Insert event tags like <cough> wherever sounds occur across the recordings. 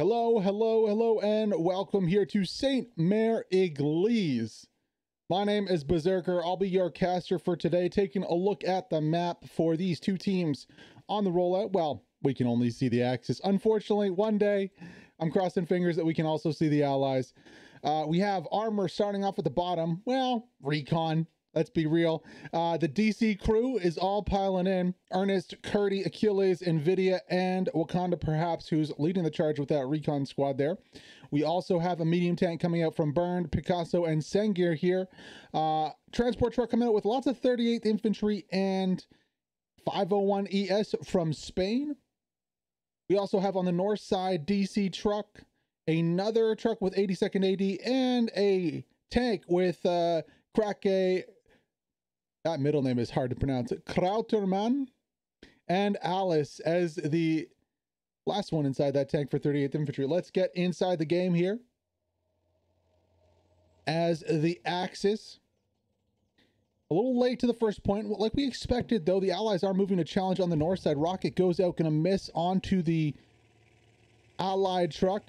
Hello, hello, hello, and welcome here to St. Mare Eglise. My name is Berserkr. I'll be your caster for today, taking a look at the map for these two teams on the rollout. Well, we can only see the Axis. Unfortunately, one day, I'm crossing fingers that we can also see the allies. Uh, we have armor starting off at the bottom. Well, recon, Let's be real. Uh, the DC crew is all piling in. Ernest, Curdy, Achilles, Nvidia, and Wakanda perhaps, who's leading the charge with that recon squad there. We also have a medium tank coming out from Burned, Picasso, and Sengir here. Uh, transport truck coming out with lots of 38th Infantry and 501 ES from Spain. We also have on the north side DC truck, another truck with 82nd AD, and a tank with uh, Krake that middle name is hard to pronounce. Krauterman and Alice as the last one inside that tank for 38th Infantry. Let's get inside the game here. As the Axis. A little late to the first point. Like we expected, though, the Allies are moving to challenge on the north side. Rocket goes out, going to miss onto the Allied truck.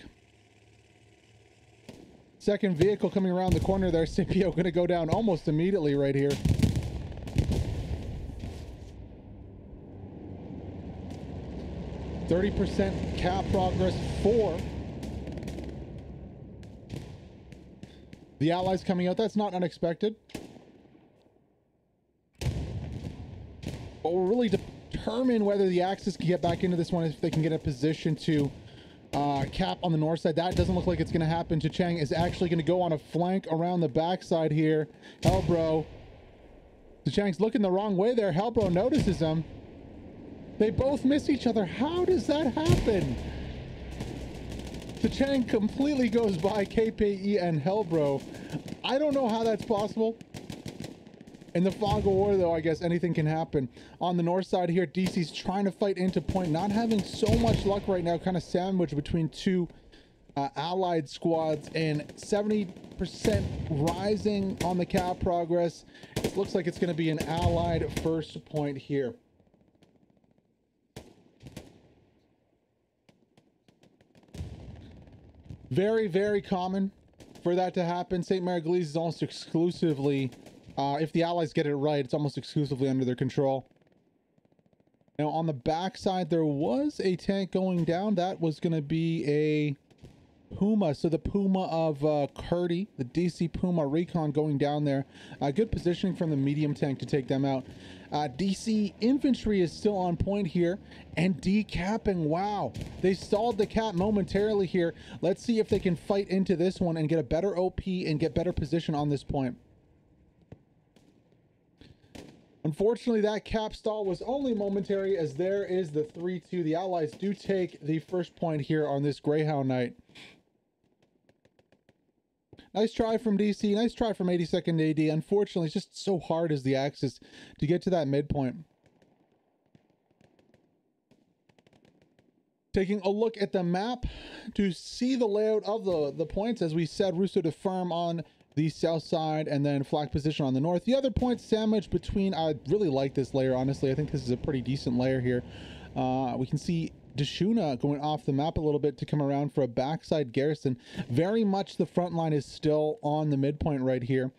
Second vehicle coming around the corner there. Scipio going to go down almost immediately right here. 30% cap progress for the allies coming out. That's not unexpected. But we'll really determine whether the Axis can get back into this one if they can get a position to uh, cap on the north side. That doesn't look like it's going to happen. Chang is actually going to go on a flank around the backside here. Hellbro. Chang's looking the wrong way there. Hellbro notices him. They both miss each other. How does that happen? The Chang completely goes by KPE and Hellbro. I don't know how that's possible. In the fog of war, though, I guess anything can happen. On the north side here, DC's trying to fight into point, not having so much luck right now, kind of sandwiched between two uh, allied squads, and 70% rising on the cap progress. It looks like it's going to be an allied first point here. Very, very common for that to happen. St. Mary Eglise is almost exclusively, uh, if the Allies get it right, it's almost exclusively under their control. Now, on the backside, there was a tank going down. That was going to be a Puma. So the Puma of uh, Curdy, the DC Puma Recon going down there. Uh, good positioning from the medium tank to take them out. Uh, DC infantry is still on point here and decapping. Wow, they stalled the cap momentarily here. Let's see if they can fight into this one and get a better OP and get better position on this point. Unfortunately, that cap stall was only momentary as there is the 3-2. The Allies do take the first point here on this Greyhound night. Nice try from DC. Nice try from 82nd AD. Unfortunately, it's just so hard as the Axis to get to that midpoint. Taking a look at the map to see the layout of the, the points. As we said, Russo de Firm on the south side and then flak position on the north. The other points sandwiched between, I really like this layer, honestly. I think this is a pretty decent layer here. Uh, we can see Deshuna going off the map a little bit to come around for a backside garrison. Very much the front line is still on the midpoint right here.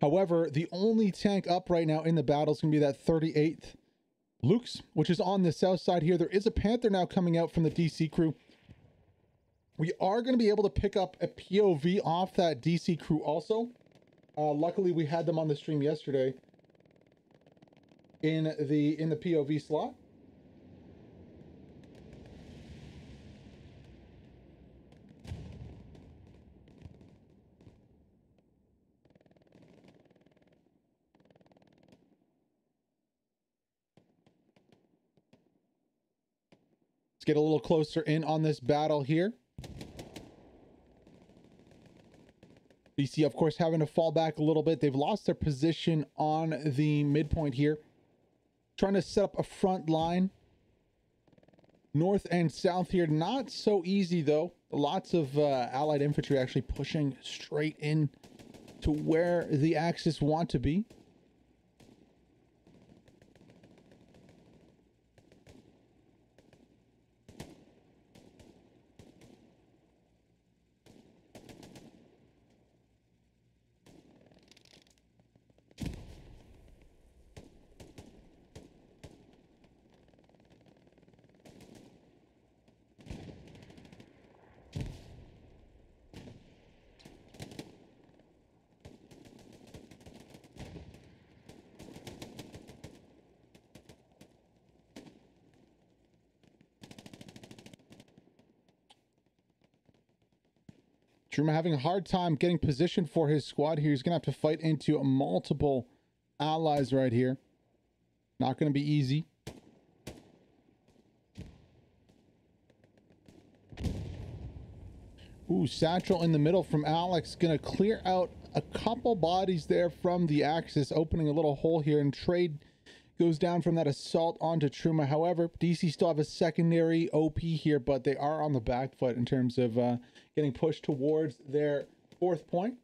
However, the only tank up right now in the battle is going to be that 38th Lux, which is on the south side here. There is a Panther now coming out from the DC crew. We are going to be able to pick up a POV off that DC crew also. Uh, luckily, we had them on the stream yesterday in the in the POV slot. Let's get a little closer in on this battle here. DC, of course, having to fall back a little bit. They've lost their position on the midpoint here. Trying to set up a front line. North and south here. Not so easy, though. Lots of uh, allied infantry actually pushing straight in to where the Axis want to be. Truma having a hard time getting positioned for his squad here. He's going to have to fight into multiple allies right here. Not going to be easy. Ooh, Satchel in the middle from Alex. Going to clear out a couple bodies there from the Axis, opening a little hole here. And trade goes down from that assault onto Truma. However, DC still have a secondary OP here, but they are on the back foot in terms of uh, getting pushed towards their fourth point.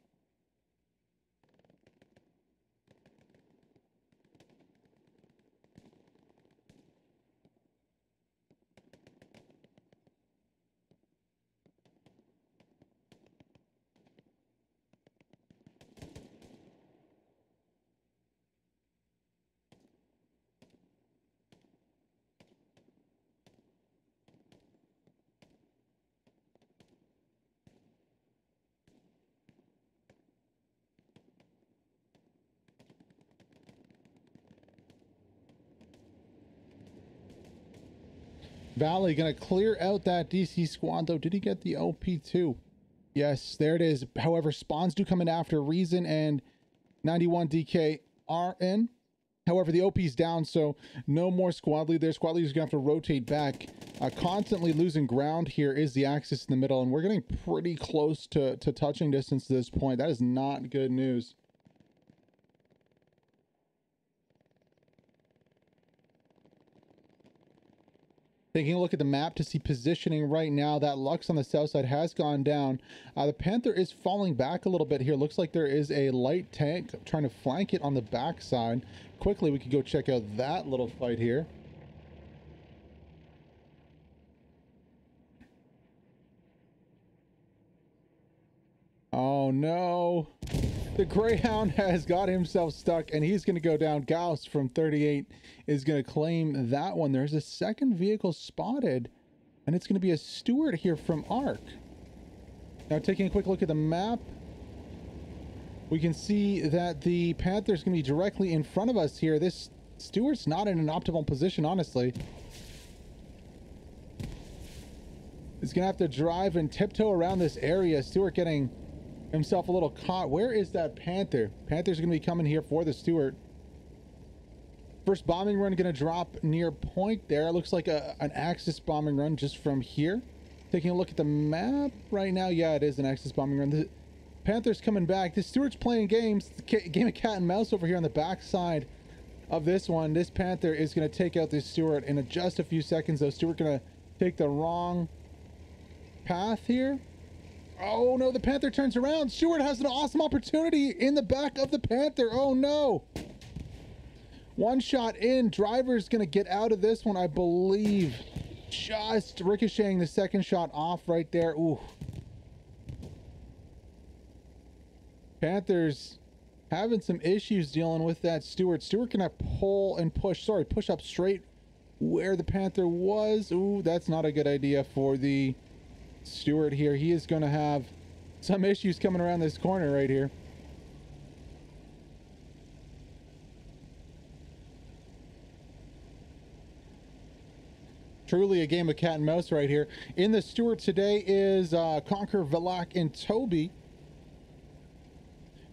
Valley to clear out that DC squad, though. Did he get the LP2? Yes, there it is. However, spawns do come in after Reason and 91 DK are in. However, the OP is down, so no more squad lead there. Squad lead is going to have to rotate back. Uh, constantly losing ground here is the Axis in the middle, and we're getting pretty close to, to touching distance to this point. That is not good news. Taking a look at the map to see positioning right now, that Lux on the south side has gone down. Uh, the Panther is falling back a little bit here. Looks like there is a light tank trying to flank it on the backside. Quickly, we could go check out that little fight here. Oh no. The Greyhound has got himself stuck and he's going to go down. Gauss from 38 is going to claim that one. There's a second vehicle spotted and it's going to be a Stuart here from ARC. Now taking a quick look at the map, we can see that the Panther's going to be directly in front of us here. This Stuart's not in an optimal position, honestly. He's going to have to drive and tiptoe around this area. Stuart getting himself a little caught. Where is that Panther? Panther's going to be coming here for the Stuart. First bombing run going to drop near point there. It looks like a, an Axis bombing run just from here. Taking a look at the map right now. Yeah, it is an Axis bombing run. The Panther's coming back. The Stuart's playing games. Game of cat and mouse over here on the backside of this one. This Panther is going to take out this Stuart in just a few seconds, though. Stuart going to take the wrong path here. Oh no, the Panther turns around. Stuart has an awesome opportunity in the back of the Panther. Oh no. One shot in. Driver's going to get out of this one, I believe. Just ricocheting the second shot off right there. Ooh. Panthers having some issues dealing with that Stewart. Stuart can pull and push. Sorry, push up straight where the Panther was. Ooh, that's not a good idea for the Stuart here. He is going to have some issues coming around this corner right here. Truly a game of cat and mouse right here. In the Stuart today is uh, Conquer, Valak, and Toby.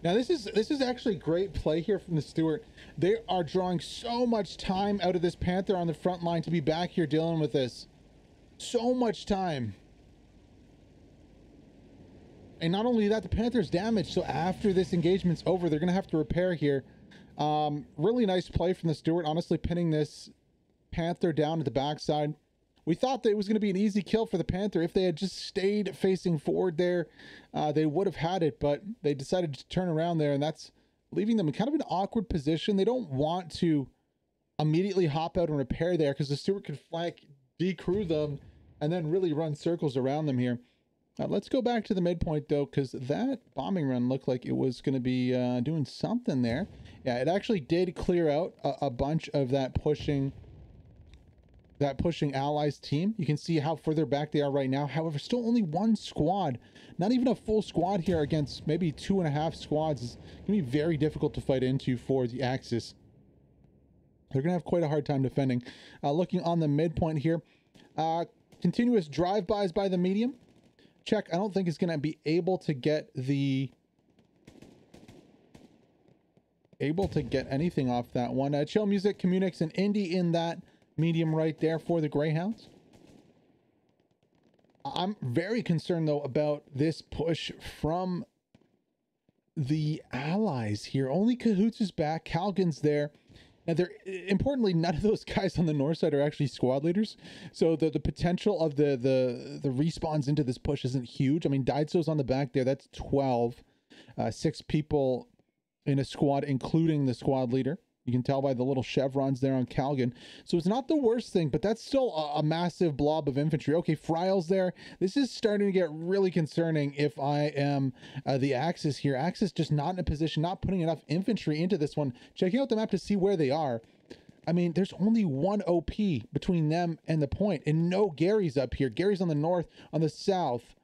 Now this is this is actually great play here from the Stuart. They are drawing so much time out of this Panther on the front line to be back here dealing with this. So much time. And not only that, the Panthers damaged. So after this engagement's over, they're going to have to repair here. Um, really nice play from the Stuart, Honestly, pinning this Panther down at the backside. We thought that it was going to be an easy kill for the Panther. If they had just stayed facing forward there, uh, they would have had it. But they decided to turn around there, and that's leaving them in kind of an awkward position. They don't want to immediately hop out and repair there because the Stuart could flank, decrew them, and then really run circles around them here. Uh, let's go back to the midpoint though, because that bombing run looked like it was going to be uh, doing something there. Yeah, it actually did clear out a, a, bunch of that pushing that pushing allies team. You can see how further back they are right now. However, still only one squad. Not even a full squad here against maybe two and a half squads is going to be very difficult to fight into for the Axis. They're going to have quite a hard time defending. Uh, looking on the midpoint here, uh, continuous drive-bys by the medium check, I don't think is going to be able to get the able to get anything off that one. Uh, Chill Music, Communix, and Indie in that medium right there for the Greyhounds. I'm very concerned though about this push from the allies here. Only Cahoots is back. Calgan's there. Now, they're importantly, none of those <laughs> guys on the north side are actually squad leaders. So the, the potential of the the the respawns into this push isn't huge. I mean, Daitso's on the back there. That's 12. Uh, six people in a squad, including the squad leader. You can tell by the little chevrons there on Calgan. So it's not the worst thing, but that's still a, a massive blob of infantry. Okay, Fryle's there. This is starting to get really concerning if I am uh, the Axis here. Axis just not in a position, not putting enough infantry into this one. Checking out the map to see where they are. I mean, there's only one OP between them and the point, and no Gary's up here. Gary's on the north, on the south.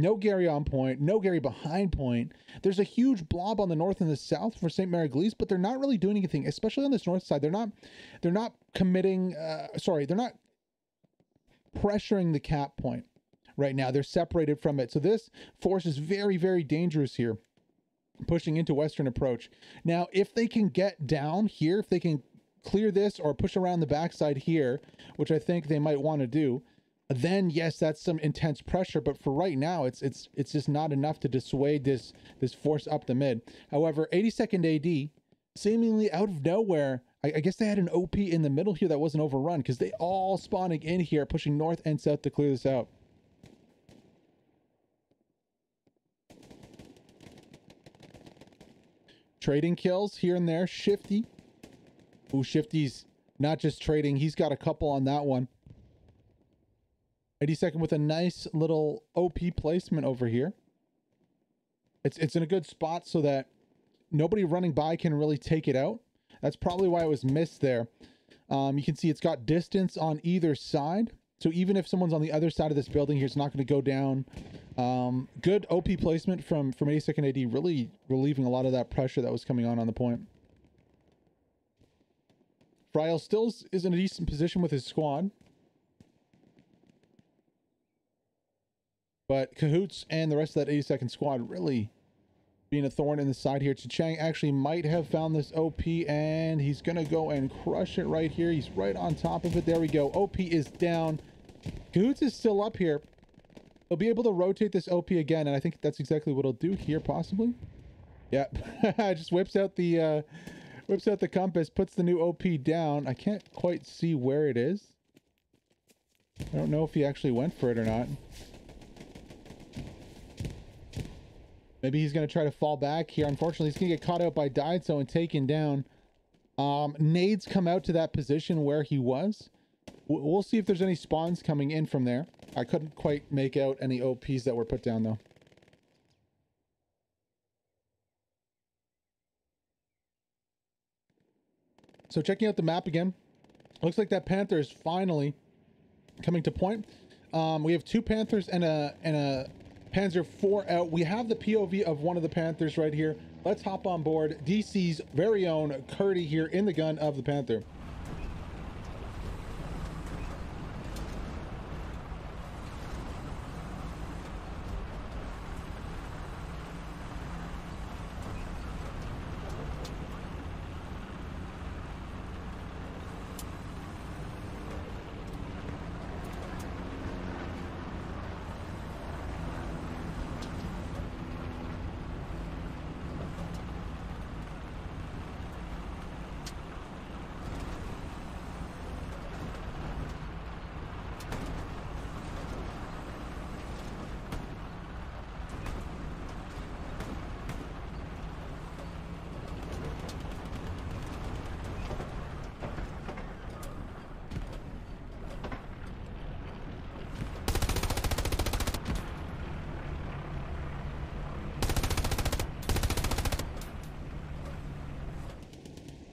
No Gary on point, no Gary behind point. There's a huge blob on the north and the south for St. Mary Eglise, but they're not really doing anything, especially on this north side. They're not they're not committing uh, sorry, they're not pressuring the cap point right now. They're separated from it. So this force is very, very dangerous here, pushing into Western approach. Now, if they can get down here, if they can clear this or push around the backside here, which I think they might want to do, then yes, that's some intense pressure. But for right now, it's it's it's just not enough to dissuade this this force up the mid. However, 82nd AD, seemingly out of nowhere, I, I guess they had an OP in the middle here that wasn't overrun because they all spawning in here, pushing north and south to clear this out. Trading kills here and there. Shifty. Ooh, Shifty's not just trading. He's got a couple on that one. 82nd with a nice little OP placement over here. It's it's in a good spot so that nobody running by can really take it out. That's probably why it was missed there. Um, you can see it's got distance on either side. So even if someone's on the other side of this building here, it's not going to go down. Um, good OP placement from, from 82nd AD, really relieving a lot of that pressure that was coming on on the point. Fryle still is in a decent position with his squad. But Cahoots and the rest of that 82nd squad really being a thorn in the side here. Chang actually might have found this OP and he's going to go and crush it right here. He's right on top of it. There we go. OP is down. Cahoots is still up here. He'll be able to rotate this OP again, and I think that's exactly what he'll do here, possibly. Yeah, <laughs> just whips out the uh, whips out the compass, puts the new OP down. I can't quite see where it is. I don't know if he actually went for it or not. Maybe he's going to try to fall back here. Unfortunately, he's going to get caught out by Daitso and taken down. Um, nades come out to that position where he was. We'll see if there's any spawns coming in from there. I couldn't quite make out any OPs that were put down, though. So checking out the map again. Looks like that Panther is finally coming to point. Um, we have two Panthers and a and a Panzer 4 out. We have the POV of one of the Panthers right here. Let's hop on board DC's very own Curdy here in the gun of the Panther.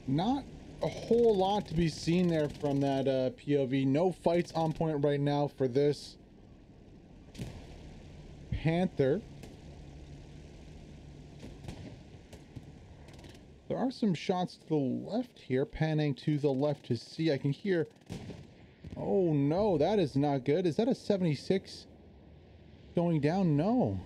not a whole lot to be seen there from that uh, POV. No fights on point right now for this Panther. There are some shots to the left here, panning to the left to see. I can hear... Oh no, that is not good. Is that a 76? going down? No.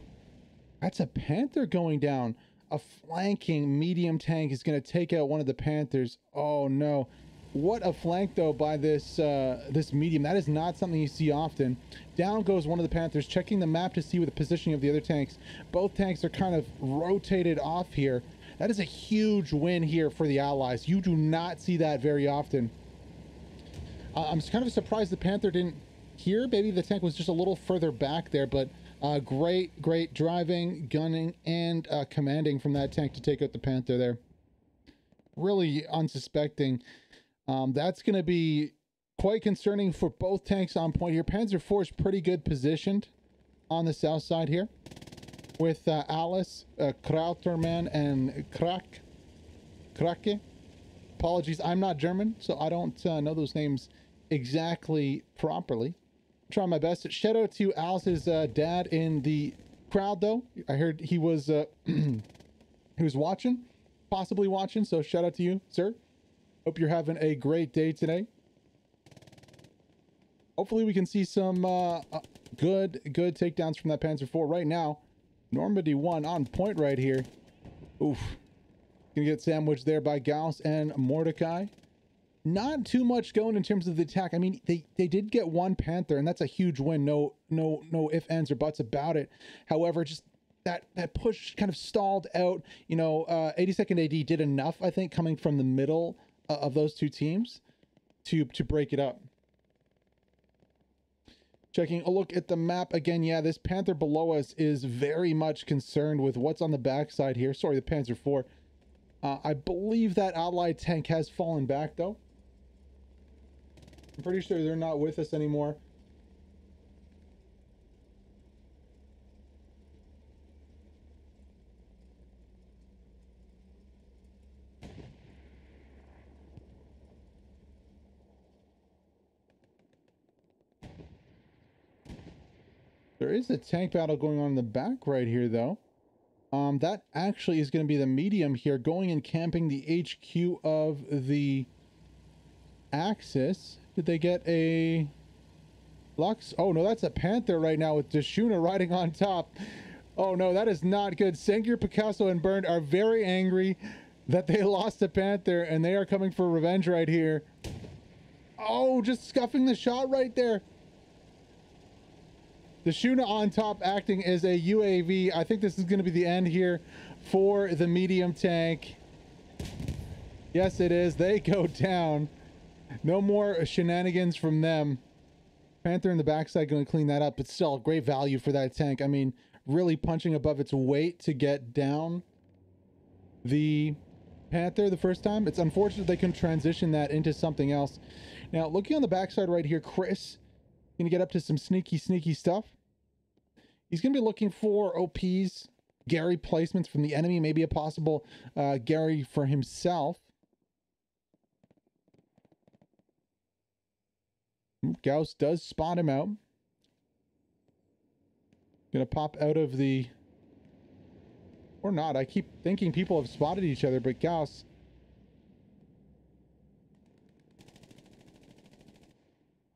That's a Panther going down. A flanking medium tank is going to take out one of the Panthers. Oh no. What a flank though by this uh, this medium. That is not something you see often. Down goes one of the Panthers, checking the map to see where the positioning of the other tanks. Both tanks are kind of rotated off here. That is a huge win here for the Allies. You do not see that very often. Uh, I'm kind of surprised the Panther didn't here. Maybe the tank was just a little further back there, but uh, great, great driving, gunning, and uh, commanding from that tank to take out the Panther there. Really unsuspecting. Um, that's going to be quite concerning for both tanks on point here. Panzer IV is pretty good positioned on the south side here with uh, Alice, uh, Krauterman, and Krak. Krake. Apologies, I'm not German, so I don't uh, know those names exactly properly. Try my best. Shout out to Alice's uh, dad in the crowd, though. I heard he was uh, <clears throat> he was watching, possibly watching. So shout out to you, sir. Hope you're having a great day today. Hopefully we can see some uh, uh, good, good takedowns from that Panzer IV right now. Normandy 1 on point right here. Oof. Gonna get sandwiched there by Gauss and Mordecai. Not too much going in terms of the attack. I mean, they, they did get one Panther, and that's a huge win. No, no, no if, ands, or buts about it. However, just that that push kind of stalled out. You know, uh, 82nd AD did enough, I think, coming from the middle uh, of those two teams to to break it up. Checking a look at the map again. Yeah, this Panther below us is very much concerned with what's on the backside here. Sorry, the Panzer IV. Uh, I believe that Allied tank has fallen back, though. I'm pretty sure they're not with us anymore. There is a tank battle going on in the back right here, though. Um, that actually is going to be the medium here, going and camping the HQ of the Axis. Did they get a Lux? Oh, no, that's a Panther right now with Deshuna riding on top. Oh, no, that is not good. Sengir, Picasso, and Burned are very angry that they <laughs> lost a Panther, and they are coming for revenge right here. Oh, just scuffing the shot right there. Deshuna on top acting as a UAV. I think this is going to be the end here for the medium tank. Yes, it is. They go down. No more shenanigans from them. Panther in the backside going to clean that up, but still great value for that tank. I mean, really punching above its weight to get down the Panther the first time. It's unfortunate they can transition that into something else. Now, looking on the backside right here, Chris Going to get up to some sneaky, sneaky stuff. He's going to be looking for OPs, Gary placements from the enemy, maybe a possible uh, Gary for himself. Gauss does spot him out. Gonna pop out of the... Or not. I keep thinking people have spotted each other, but Gauss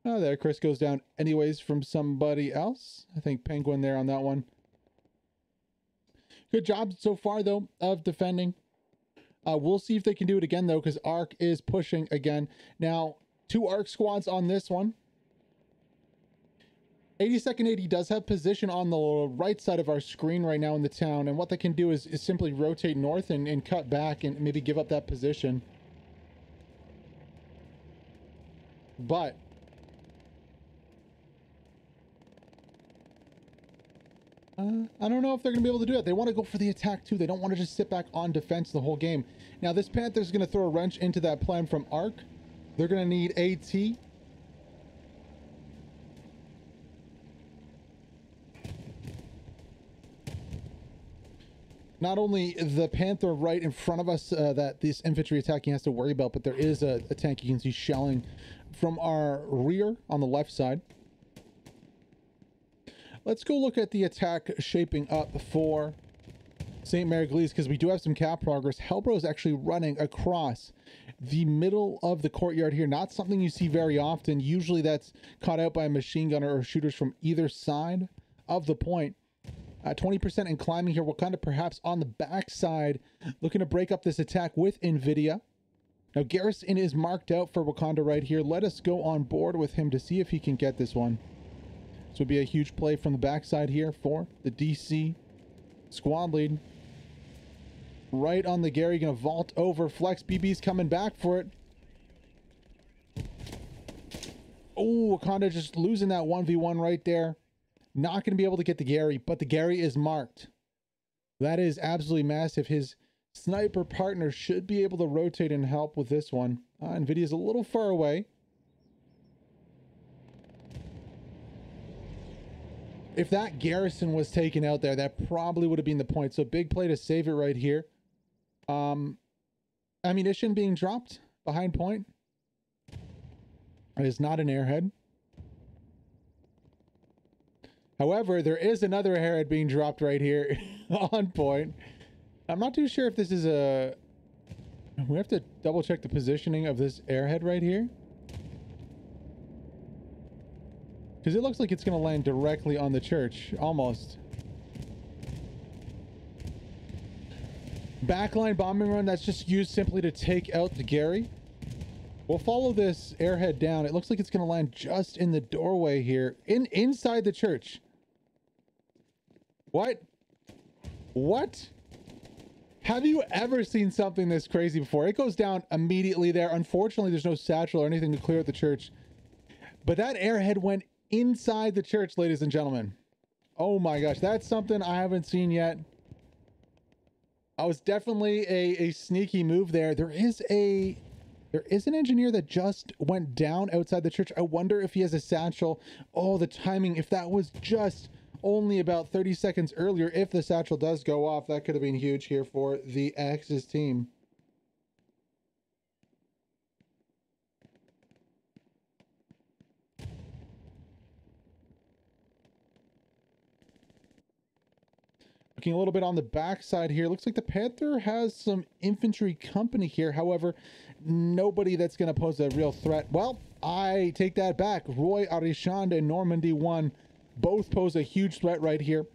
Oh, there, Chris goes down anyways from somebody else. I think Penguin there on that one. Good job so far, though, of defending. Uh, we'll see if they can do it again, though, because ARC is pushing again. Now, two ARC squads on this one. 82nd AD does have position on the right side of our screen right now in the town, and what they can do is, is simply rotate north and, and cut back and maybe give up that position. But Uh, I don't know if they're going to be able to do it. They want to go for the attack too. They don't want to just sit back on defense the whole game. Now this Panther's going to throw a wrench into that plan from Arc. They're going to need AT. Not only the Panther right in front of us uh, that this infantry attacking has to worry about, but there is a, a tank you can see shelling from our rear on the left side. Let's go look at the attack shaping up for St. Mary Eglise because we do have some cap progress. Hellbro is actually running across the middle of the courtyard here. Not something you see very often. Usually that's caught out by a machine gunner or shooters from either side of the point. 20% uh, in climbing here. Wakanda perhaps on the backside, looking to break up this attack with NVIDIA. Now, Garrison is marked out for Wakanda right here. Let us go on board with him to see if he can get this one. This would be a huge play from the backside here for the DC squad lead. Right on the Gary, going to vault over. Flex BB's coming back for it. Oh, Wakanda just losing that 1v1 right there. Not going to be able to get the Gary, but the Gary is marked. That is absolutely massive. His sniper partner should be able to rotate and help with this one. Uh, NVIDIA's a little far away. If that Garrison was taken out there, that probably would have been the point. So big play to save it right here. Um, ammunition being dropped behind point. It is not an airhead. However, there is another airhead being dropped right here <laughs> on point. I'm not too sure if this is a... We have to double check the positioning of this airhead right here. Because it looks like it's going to land directly on the church. Almost. Backline bombing run that's just used simply to take out the Gary. We'll follow this airhead down. It looks like it's going to land just in the doorway here. in Inside the church. What? What? Have you ever seen something this crazy before? It goes down immediately there. Unfortunately, there's no satchel or anything to clear out the church. But that airhead went inside the church, ladies and gentlemen. Oh my gosh, that's something I haven't seen yet. I was definitely a, a sneaky move there. There is a there is an engineer that just went down outside the church. I wonder if he has a satchel. Oh, the timing. If that was just only about 30 seconds earlier. If the satchel does go off, that could have been huge here for the Axis team. Looking a little bit on the backside here, looks like the Panther has some infantry company here. However, nobody that's going to pose a real threat. Well, I take that back. Roy Arichand and Normandy 1 both pose a huge threat right here.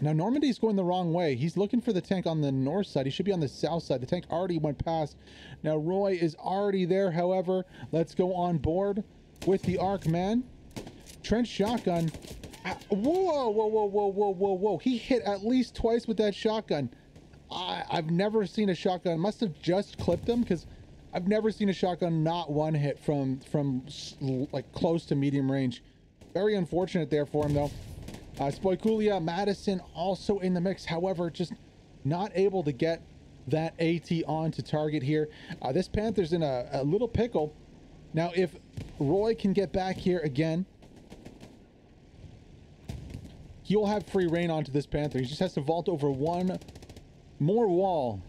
Now, Normandy's going the wrong way. He's looking for the tank on the north side. He should be on the south side. The tank already went past. Now, Roy is already there. However, let's go on board with the Arc Man. Trench shotgun. Whoa, whoa, whoa, whoa, whoa, whoa, whoa. He hit at least twice with that shotgun. I, I've never seen a shotgun. Must have just clipped him because I've never seen a shotgun not one hit from, from like close to medium range. Very unfortunate there for him, though. Uh, Spoikulia, Madison also in the mix. However, just not able to get that AT on to target here. Uh, this Panther's in a, a little pickle. Now, if Roy can get back here again, he'll have free reign onto this Panther. He just has to vault over one more wall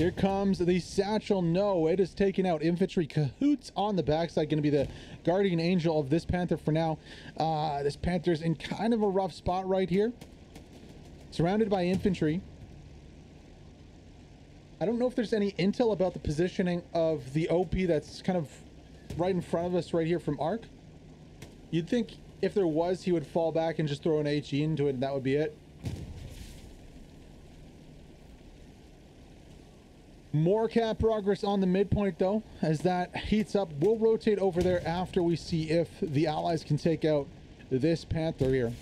Here comes the satchel. No, it is taking out infantry. Cahoots on the backside. Going to be the guardian angel of this Panther for now. Uh, this Panther's in kind of a rough spot right here. Surrounded by infantry. I don't know if there's any intel about the positioning of the OP that's kind of right in front of us right here from Arc. You'd think if there was, he would fall back and just throw an HE into it and that would be it. More cap progress on the midpoint though, as that heats up. We'll rotate over there after we see if the allies can take out this Panther here.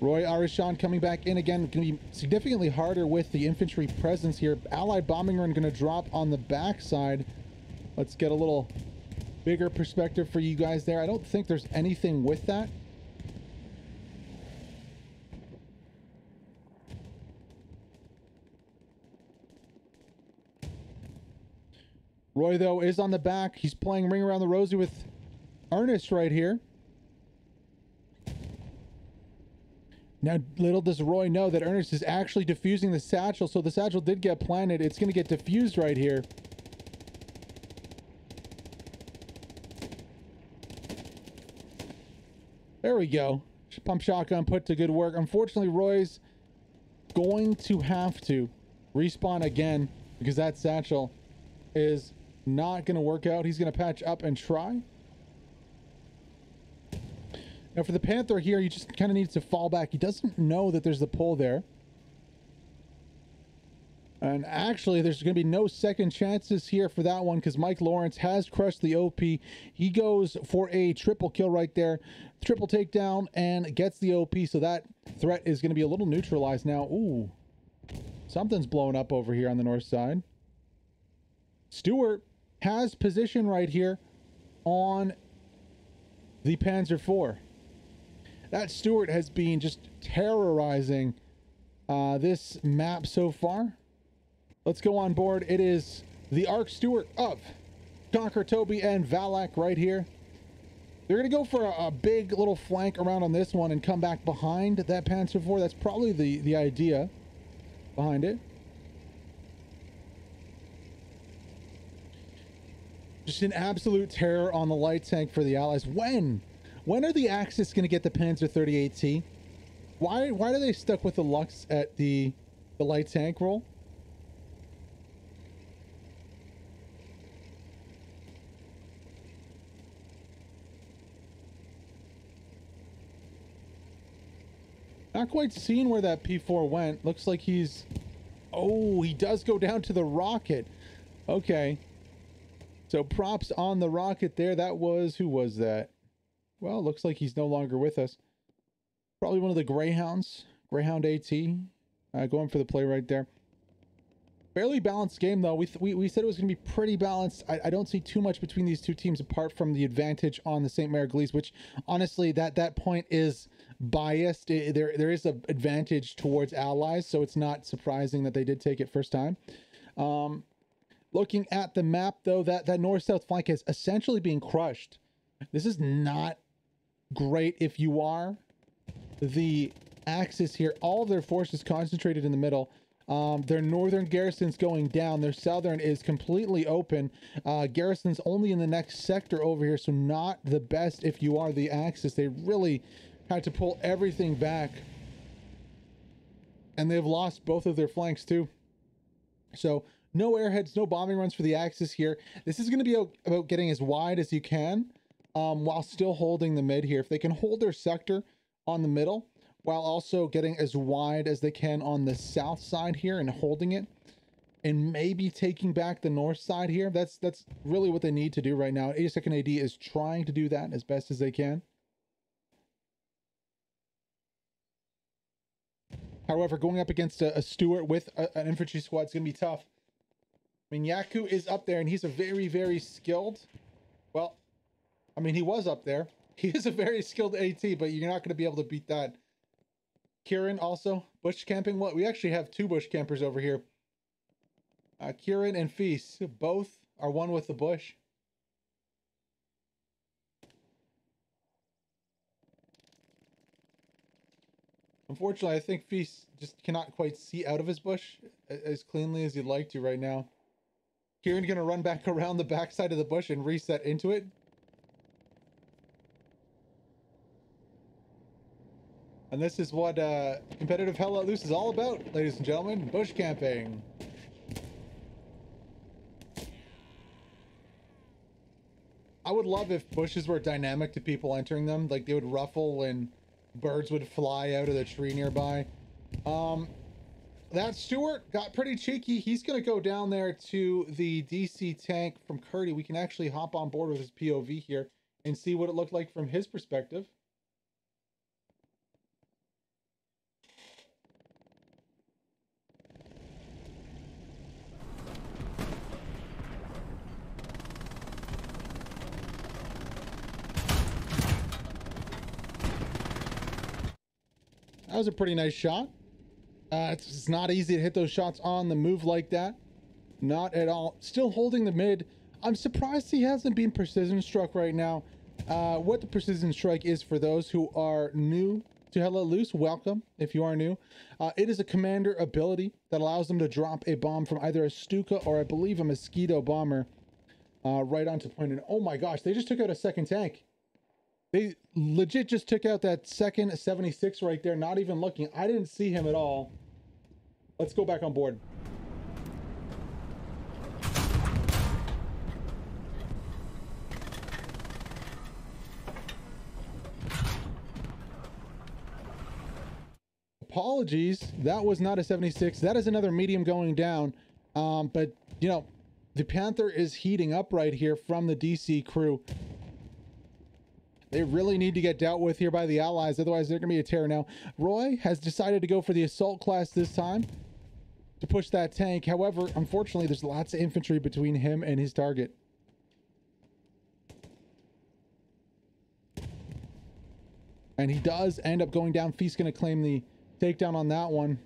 Roy Arishan coming back in again. Going to be significantly harder with the infantry presence here. Allied bombing run going to drop on the backside. Let's get a little bigger perspective for you guys there. I don't think there's anything with that. Roy, though, is on the back. He's playing Ring Around the Rosie with Ernest right here. Now, little does Roy know that Ernest is actually defusing the satchel, so the satchel did get planted. It's going to get defused right here. There we go. Pump shotgun put to good work. Unfortunately, Roy's going to have to respawn again because that satchel is not going to work out. He's going to patch up and try. Now for the Panther here, he just kind of needs to fall back. He doesn't know that there's the pull there. And actually, there's going to be no second chances here for that one because Mike Lawrence has crushed the OP. He goes for a triple kill right there, triple takedown, and gets the OP. So that threat is going to be a little neutralized now. Ooh, something's blowing up over here on the north side. Stuart has position right here on the Panzer IV. That Stuart has been just terrorizing uh, this map so far. Let's go on board. It is the Ark Stuart of Conquer Toby and Valak right here. They're going to go for a, a, big little flank around on this one and come back behind that Panzer IV. That's probably the, the idea behind it. Just an absolute terror on the light tank for the Allies. When? When are the Axis going to get the Panzer 38T? Why why are they stuck with the Lux at the the light tank role? Not quite seeing where that P4 went. Looks like he's... Oh, he does go down to the rocket. Okay. So props on the rocket there. That was... Who was that? Well, looks like he's no longer with us. Probably one of the Greyhounds. Greyhound AT. Uh, going for the play right there. Fairly balanced game, though. We, we, we said it was going to be pretty balanced. I, I don't see too much between these two teams apart from the advantage on the St. Mary Eglise, which honestly, that, that point is biased. It, there There is an advantage towards allies, so it's not surprising that they did take it first time. Um, looking at the map, though, that, that north-south flank is essentially being crushed. This is not great if you are the axis here. All their forces concentrated in the middle. Um, their northern garrison's going down. Their southern is completely open. Uh, garrison's only in the next sector over here, so not the best if you are the Axis. They really had to pull everything back. And they've lost both of their flanks too. So no airheads, no bombing runs for the Axis here. This is going to be about getting as wide as you can um, while still holding the mid here. If they can hold their sector on the middle, while also getting as wide as they can on the south side here and holding it and maybe taking back the north side here. That's that's really what they need to do right now. 82nd AD is trying to do that as best as they can. However, going up against a, a Stuart with a, an infantry squad is going to be tough. I mean, Yaku is up there, and he's a very, very skilled... I mean, he was up there. <laughs> He is a very skilled AT, but you're not going to be able to beat that. Kieran also bush camping. What we actually have two bush campers over here. Uh, Kieran and Feast both are one with the bush. Unfortunately, I think Feast just cannot quite see out of his bush as cleanly as he'd like to right now. Kieran gonna run back <laughs> around the backside of the bush and reset into it. And this is what uh, competitive Hell Let Loose is all about, ladies and gentlemen. Bush camping. I would love if bushes were dynamic to people entering them. Like they would ruffle and birds would fly out of the tree nearby. Um, that Stuart got pretty cheeky. He's going to go down there to the DC tank from Curdy. We can actually hop on board with his POV here and see what it looked like from his perspective. That was a pretty nice shot. Uh, it's, it's not easy to hit those shots on the move like that. Not at all. Still holding the mid. I'm surprised he hasn't been precision struck right now. Uh, what the precision strike is for those who are new to Hell Let Loose, welcome if you are new. Uh, it is a commander ability that allows them to drop a bomb from either a Stuka or I believe a Mosquito bomber uh, right onto point. And oh my gosh, they just took out a second tank. They legit just took out that second 76 right there, not even looking. I didn't see him at all. Let's go back on board. Apologies, that was not a 76. That is another medium going down. Um, but, you know, the Panther is heating up right here from the DC crew. They really need to get dealt with here by the Allies, otherwise they're going to be a terror now. Roy has decided to go for the assault class this time to push that tank. However, unfortunately, there's lots of infantry between him and his target. And he does end up going down. Feast's going to claim the takedown on that one.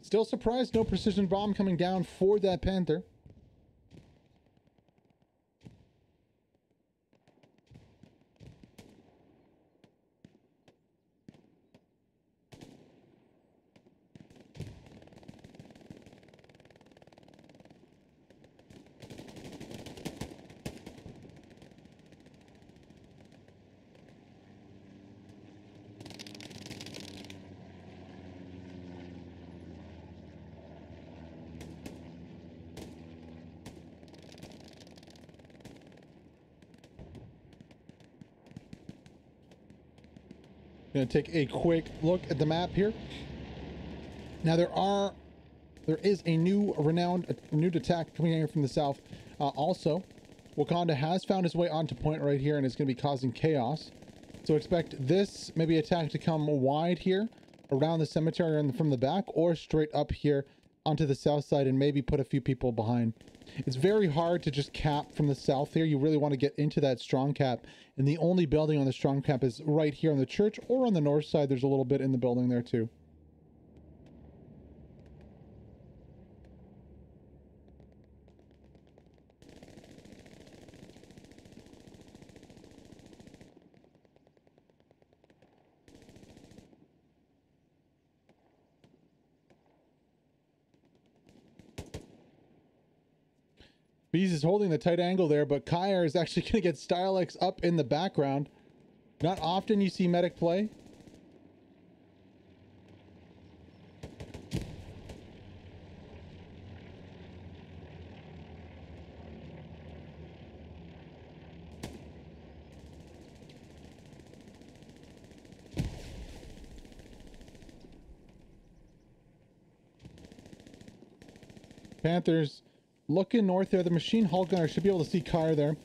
Still surprised no precision bomb coming down for that Panther. Going to take a quick look at the map here. Now there are, there is a new renowned, a new attack coming in from the south. Uh, also, Wakanda has found his way onto point right here and is going to be causing chaos. So expect this maybe attack to come wide here around the cemetery and from the back or straight up here onto the south side and maybe put a few people behind. It's very hard to just cap from the south here. You really want to get into that strong cap. And the only building on the strong cap is right here on the church or on the north side. There's a little bit in the building there too. Holding the tight angle there, but Kyer is actually <laughs> going to get Stylix up in the background. Not often you see medic play. Panthers Looking north there, the machine hull gunner should be able to see Kyer there.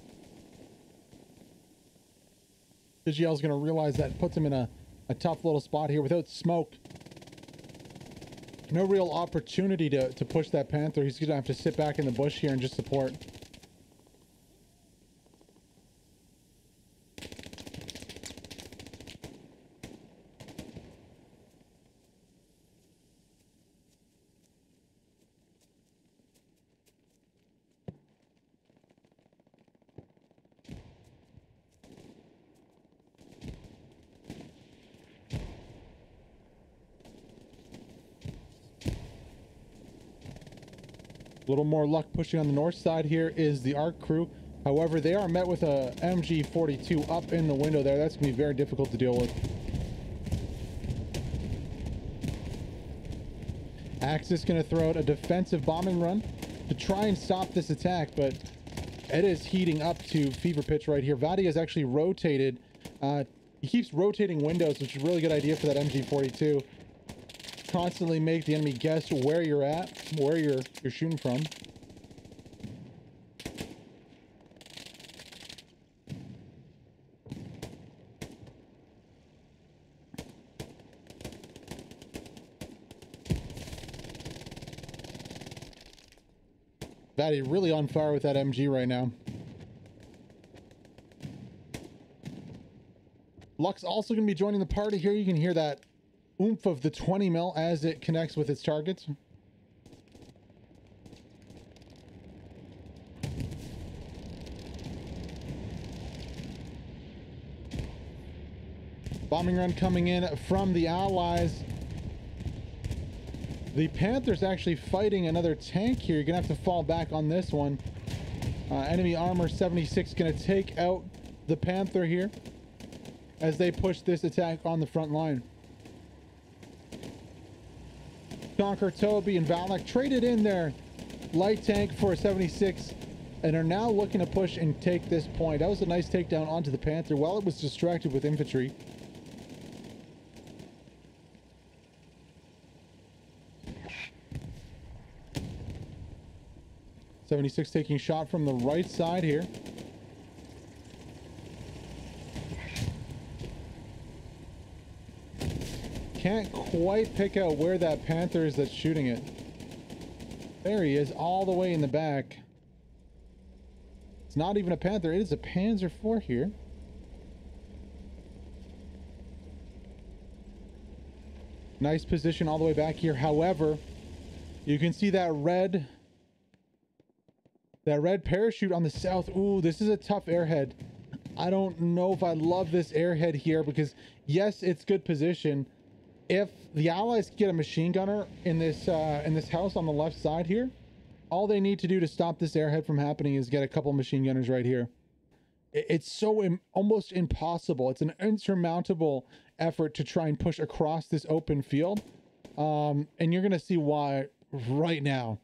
Vigiel's going to realize that puts him in a, a tough little spot here without smoke. No real opportunity to, to push that Panther. He's going to have to sit back in the bush here and just support. Little more luck pushing on the north side here is the ARC crew. However, they are met with a MG42 up in the window there. That's going to be very difficult to deal with. Axis going to throw out a defensive bombing run to try and stop this attack, but it is heating up to fever pitch right here. Vadi has actually rotated. Uh, he keeps rotating windows, which is a really good idea for that MG42 constantly make the enemy guess where you're at, where you're you're shooting from. Vadi really on fire with that MG right now. Lux also going to be joining the party here. You can hear that oomph of the 20 mil as it connects with its targets. Bombing run coming in from the Allies. The Panthers actually fighting another tank here. You're going to have to fall back on this one. Uh, enemy armor 76 going to take out the Panther here as they push this attack on the front line. Conquer, Toby, and Valak traded in their light tank for a 76 and are now looking to push and take this point. That was a nice takedown onto the Panther while it was distracted with infantry. Seventy-six taking shot from the right side here. Can't quite pick out where that Panther is that's shooting it. There he is, all the way in the back. It's not even a Panther, it is a Panzer IV here. Nice position all the way back here. However, you can see that red that red parachute on the south. Ooh, this is a tough airhead. I don't know if I love this airhead here because yes, it's good position. If the allies get a machine gunner in this uh, in this house on the left side here, all they need to do to stop this airhead from happening is get a couple machine gunners right here. It's so Im almost impossible. It's an insurmountable effort to try and push across this open field. Um, and you're going to see why right now.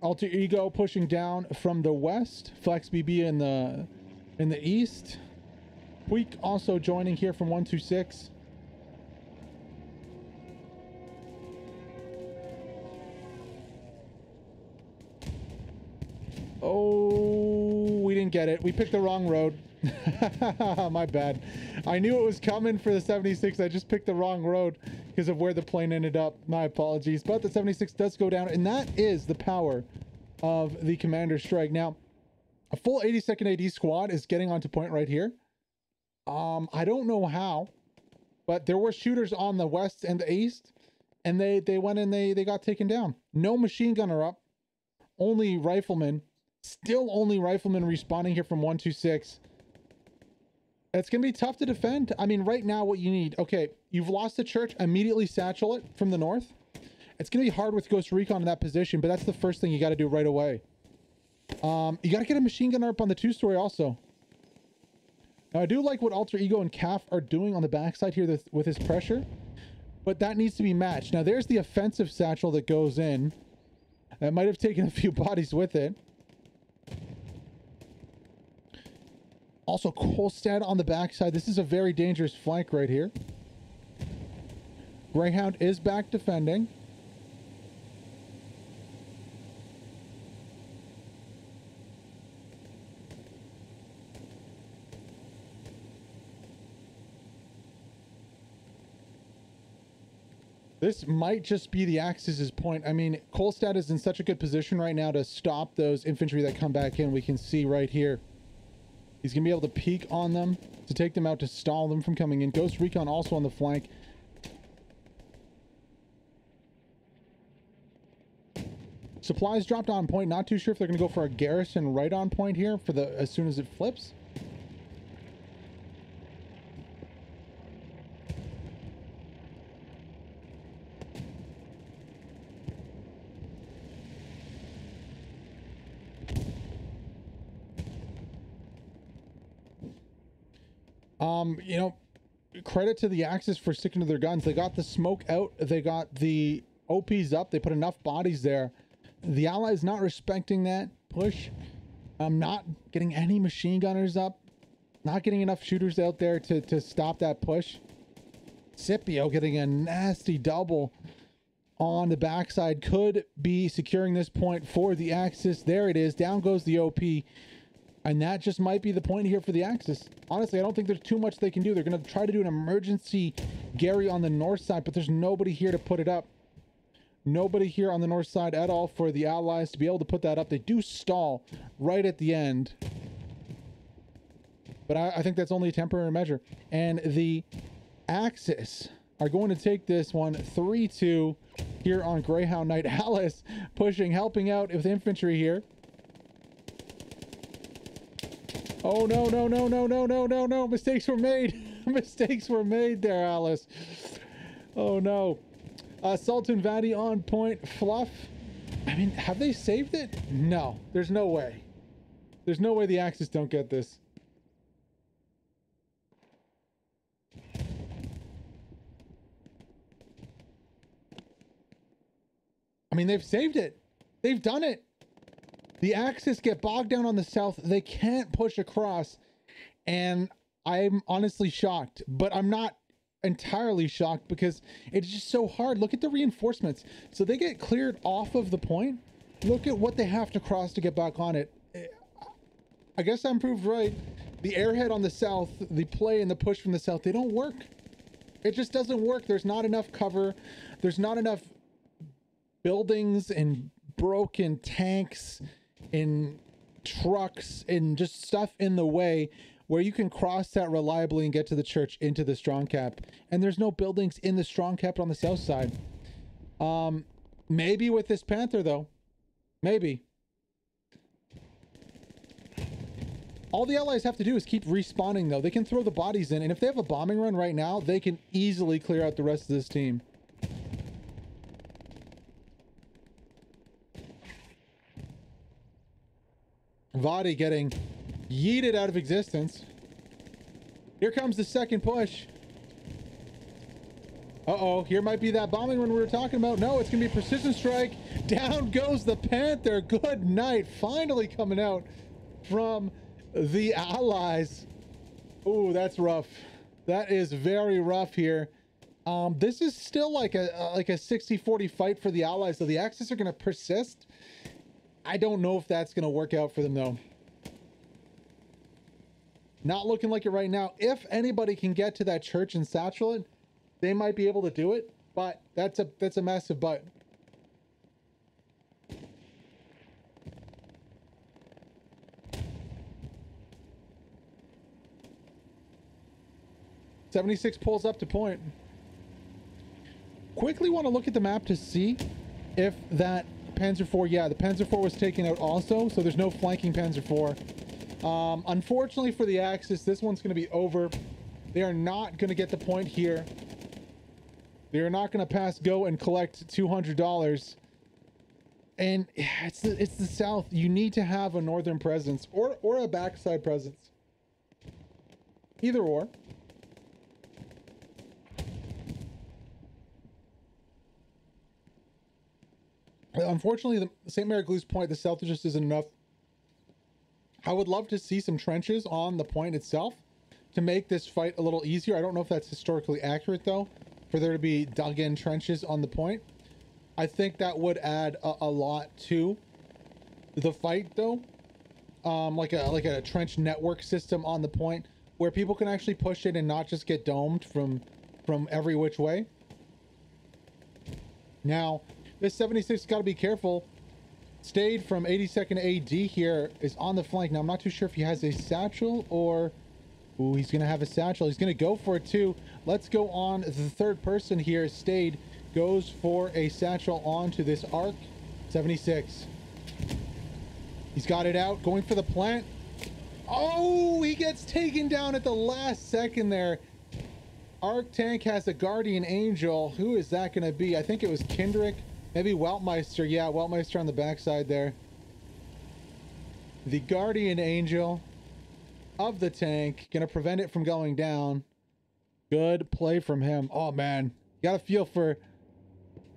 Alter Ego pushing down from the west. Flex BB in the in the east. Week also joining here from 126. Oh, we didn't get it. We picked the wrong road. <laughs> My bad. I knew it was coming for the 76. I just picked the wrong road because of where the plane ended up. My apologies. But the 76 does go down, and that is the power of the Commander Strike. Now, a full 82nd AD squad is getting onto point right here. Um, I don't know how, but there were shooters on the west and the east, and they they went and they they got taken down. No machine gunner up, only riflemen Still only riflemen respawning here from 126. It's going to be tough to defend. I mean, right now what you need... Okay, you've lost the church. Immediately satchel it from the north. It's going to be hard with Ghost Recon in that position, but that's the first thing you got to do right away. Um, you got to get a machine gunner up on the two-story also. Now, I do like what Alter Ego and Calf are doing on the backside here with his pressure, but that needs to be matched. Now, there's the offensive satchel that goes in. That might have taken a few <laughs> bodies with it. Also, Kolstad on the backside. This is a very dangerous flank right here. Greyhound is back defending. This might just be the Axis' point. I mean, Kolstad is in such a good position right now to stop those infantry that come back in. We can see right here. He's going to be able to peek on them to take them out to stall them from coming in. Ghost Recon also on the flank. Supplies dropped on point. Not too sure if they're going to go for a garrison right on point here for the as soon as it flips. Um, you know, credit to the Axis for sticking to their guns. They got the smoke out. They got the OPs up. They put enough bodies there. The Allies not respecting that push. Um, not getting any machine gunners up. Not getting enough shooters out there to, to stop that push. Scipio getting a nasty double on the backside. Could be securing this point for the Axis. There it is. Down goes the OP. And that just might be the point here for the Axis. Honestly, I don't think there's too much they can do. They're going to try to do an emergency Gary on the north side, but there's nobody here to put it up. Nobody here on the north side at all for the Allies to be able to put that up. They do stall right at the end. But I, I think that's only a temporary measure. And the Axis are going to take this one 3-2 here on Greyhound Night. Alice pushing, helping out with infantry here. Oh, no, no, no, no, no, no, no, no. Mistakes were made. <laughs> Mistakes were made there, Alice. Oh, no. Uh, Sultan Vadi on point. Fluff. I mean, have they saved it? No. There's no way. There's no way the Axis don't get this. I mean, they've saved it. They've done it. The Axis get bogged down on the south. They can't push across. And I'm honestly shocked, but I'm not entirely shocked because it's just so hard. Look at the reinforcements. So they get cleared off of the point. Look at what they have to cross to get back on it. I guess I'm proved right. The airhead on the south, the play and the push from the south, they don't work. It just doesn't work. There's not enough cover. There's not enough buildings and broken tanks and trucks and just stuff in the way where you can cross that reliably and get to the church into the strong cap. And there's no buildings in the strong cap on the south side. Um, maybe with this Panther though, maybe. All the allies have to do is keep respawning though. They can throw the bodies in, and if they have a bombing run right now, they can easily clear out the rest of this team. Vadi getting yeeted out of existence. Here comes the second push. Uh-oh, here might be that bombing run we were talking about. No, it's going to be precision strike. <laughs> Down goes the Panther. Good night. Finally coming out from the Allies. Ooh, that's rough. That is very rough here. Um, this is still like a like a 60-40 fight for the Allies. So the Axis are going to persist. I don't know if that's going to work out for them, though. Not looking like it right now. If anybody can get to that church in Satchel, they might be able to do it. But that's a that's a massive but. 76 pulls up to point. Quickly want to look at the map to see if that Panzer IV, yeah, the Panzer IV was taken out also, so there's no flanking Panzer IV. Um, unfortunately for the Axis, this one's going to be over. They are not going to get the point here. They are not going to pass go and collect $200. And it's the, it's the South. You need to have a northern presence or, or a backside presence. Either or. Unfortunately, the St. Mary Eglise's point, the south just isn't enough. I would love to see some trenches on the point itself to make this fight a little easier. I don't know if that's historically accurate, though, for there to be dug-in trenches on the point. I think that would add a, a lot to the fight, though. Um, like a like a trench network system on the point where people can actually push it and not just get domed from from every which way. Now, this 76 got to be careful. Stayed from 82nd AD here is on the flank. Now, I'm not too sure if he has a satchel or... Ooh, he's going to have a satchel. He's going to go for it, too. Let's go on. The third person here, Stayed, goes for a satchel onto this arc. 76. He's got it out, going for the plant. Oh, he gets taken down at the last second there. Arc Tank has a Guardian Angel. Who is that going to be? I think it was Kendrick. Maybe Weltmeister. Yeah, Weltmeister on the backside there. The Guardian Angel of the tank. Going to prevent it from going down. Good play from him. Oh, man. Got a feel for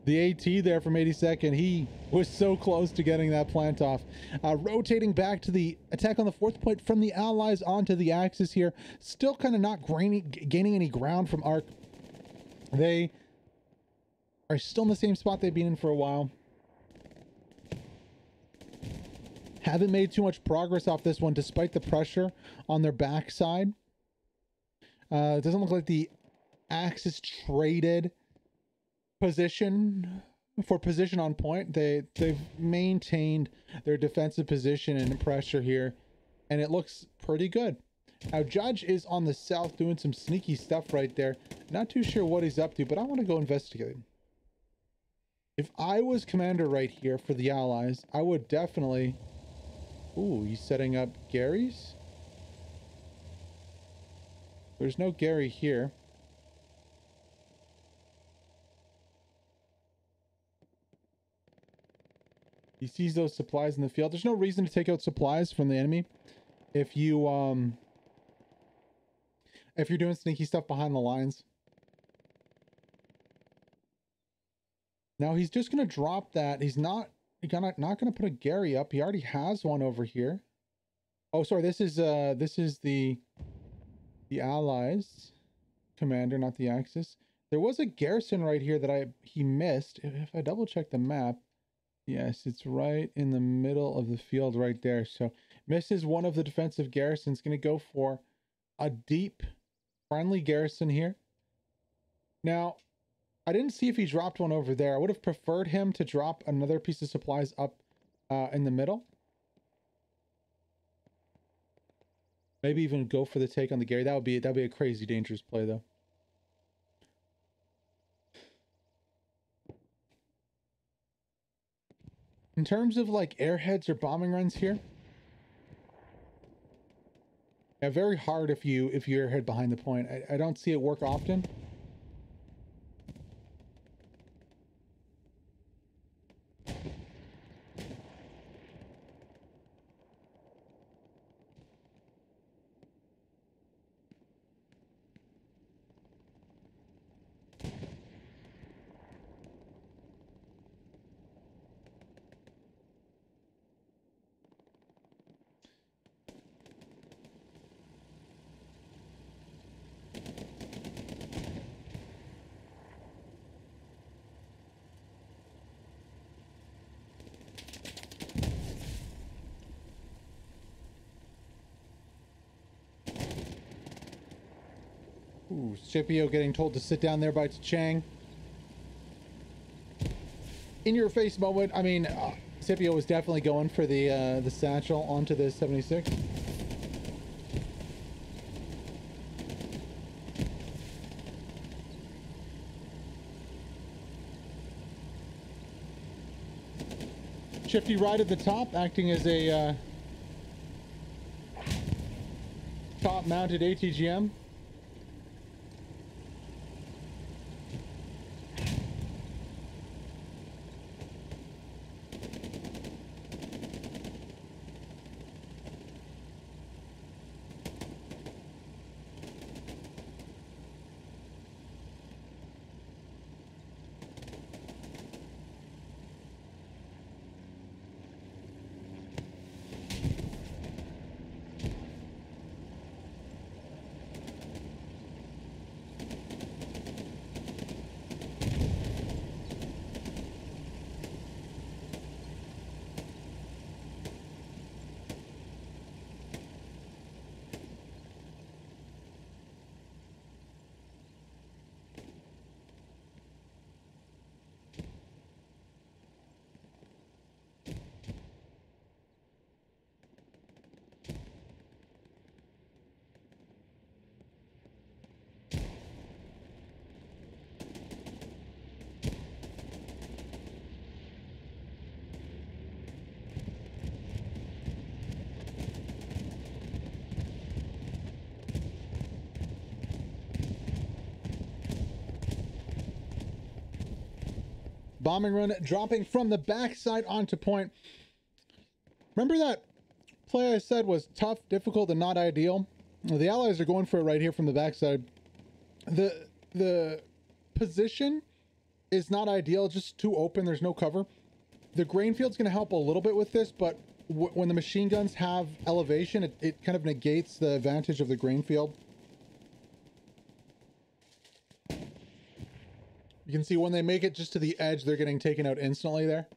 the AT there from 82nd. He was so close to getting that plant off. Uh, rotating back to the attack on the fourth point from the Allies onto the Axis here. Still kind of not gaining, gaining any ground from Arc. They are still in the same spot they've been in for a while. Haven't made too much progress off this one despite the pressure on their backside. Uh, it doesn't look like the Axis traded position for position on point. They they've maintained their defensive position and pressure here, and it looks pretty good. Now Judge is on the south doing some sneaky stuff right there. Not too sure what he's up to, but I want to go investigate. If I was commander right here for the allies, I would definitely... Ooh, he's setting up Gary's? There's no Gary here. He sees those supplies in the field. There's no reason to take out supplies from the enemy if you um if you're doing sneaky stuff behind the lines. Now he's just going to drop that. He's not gonna not going to put a Gary up. He already has one over here. Oh, sorry. This is uh this is the the Allies commander, not the Axis. There was a garrison right here that I he missed. If I double check the map, yes, it's right in the middle of the field right there. So misses one of the defensive garrisons. Going to go for a deep, friendly garrison here. Now, I didn't see if he dropped one over there. I would have preferred him to drop another piece of supplies up uh, in the middle. Maybe even go for the take on the Gary. That would be that would be a crazy dangerous play though. In terms of like airheads or bombing runs here, yeah, very hard if you if you airhead behind the point. I, I don't see it work often. Scipio getting told to sit down there by Chang. In your face moment. I mean, uh, Scipio was definitely going for the uh, the satchel onto the 76. Shifty right at the top, acting as a uh, top mounted ATGM. Bombing run dropping from the backside onto point. Remember that play I said was tough, difficult, and not ideal? The allies are going for it right here from the backside. The the position is not ideal, just too open. There's no cover. The grain field's going to help a little bit with this, but when the machine guns have elevation, it, it kind of negates the advantage of the grain field. You can see when they make it just to the edge, they're getting taken out instantly there.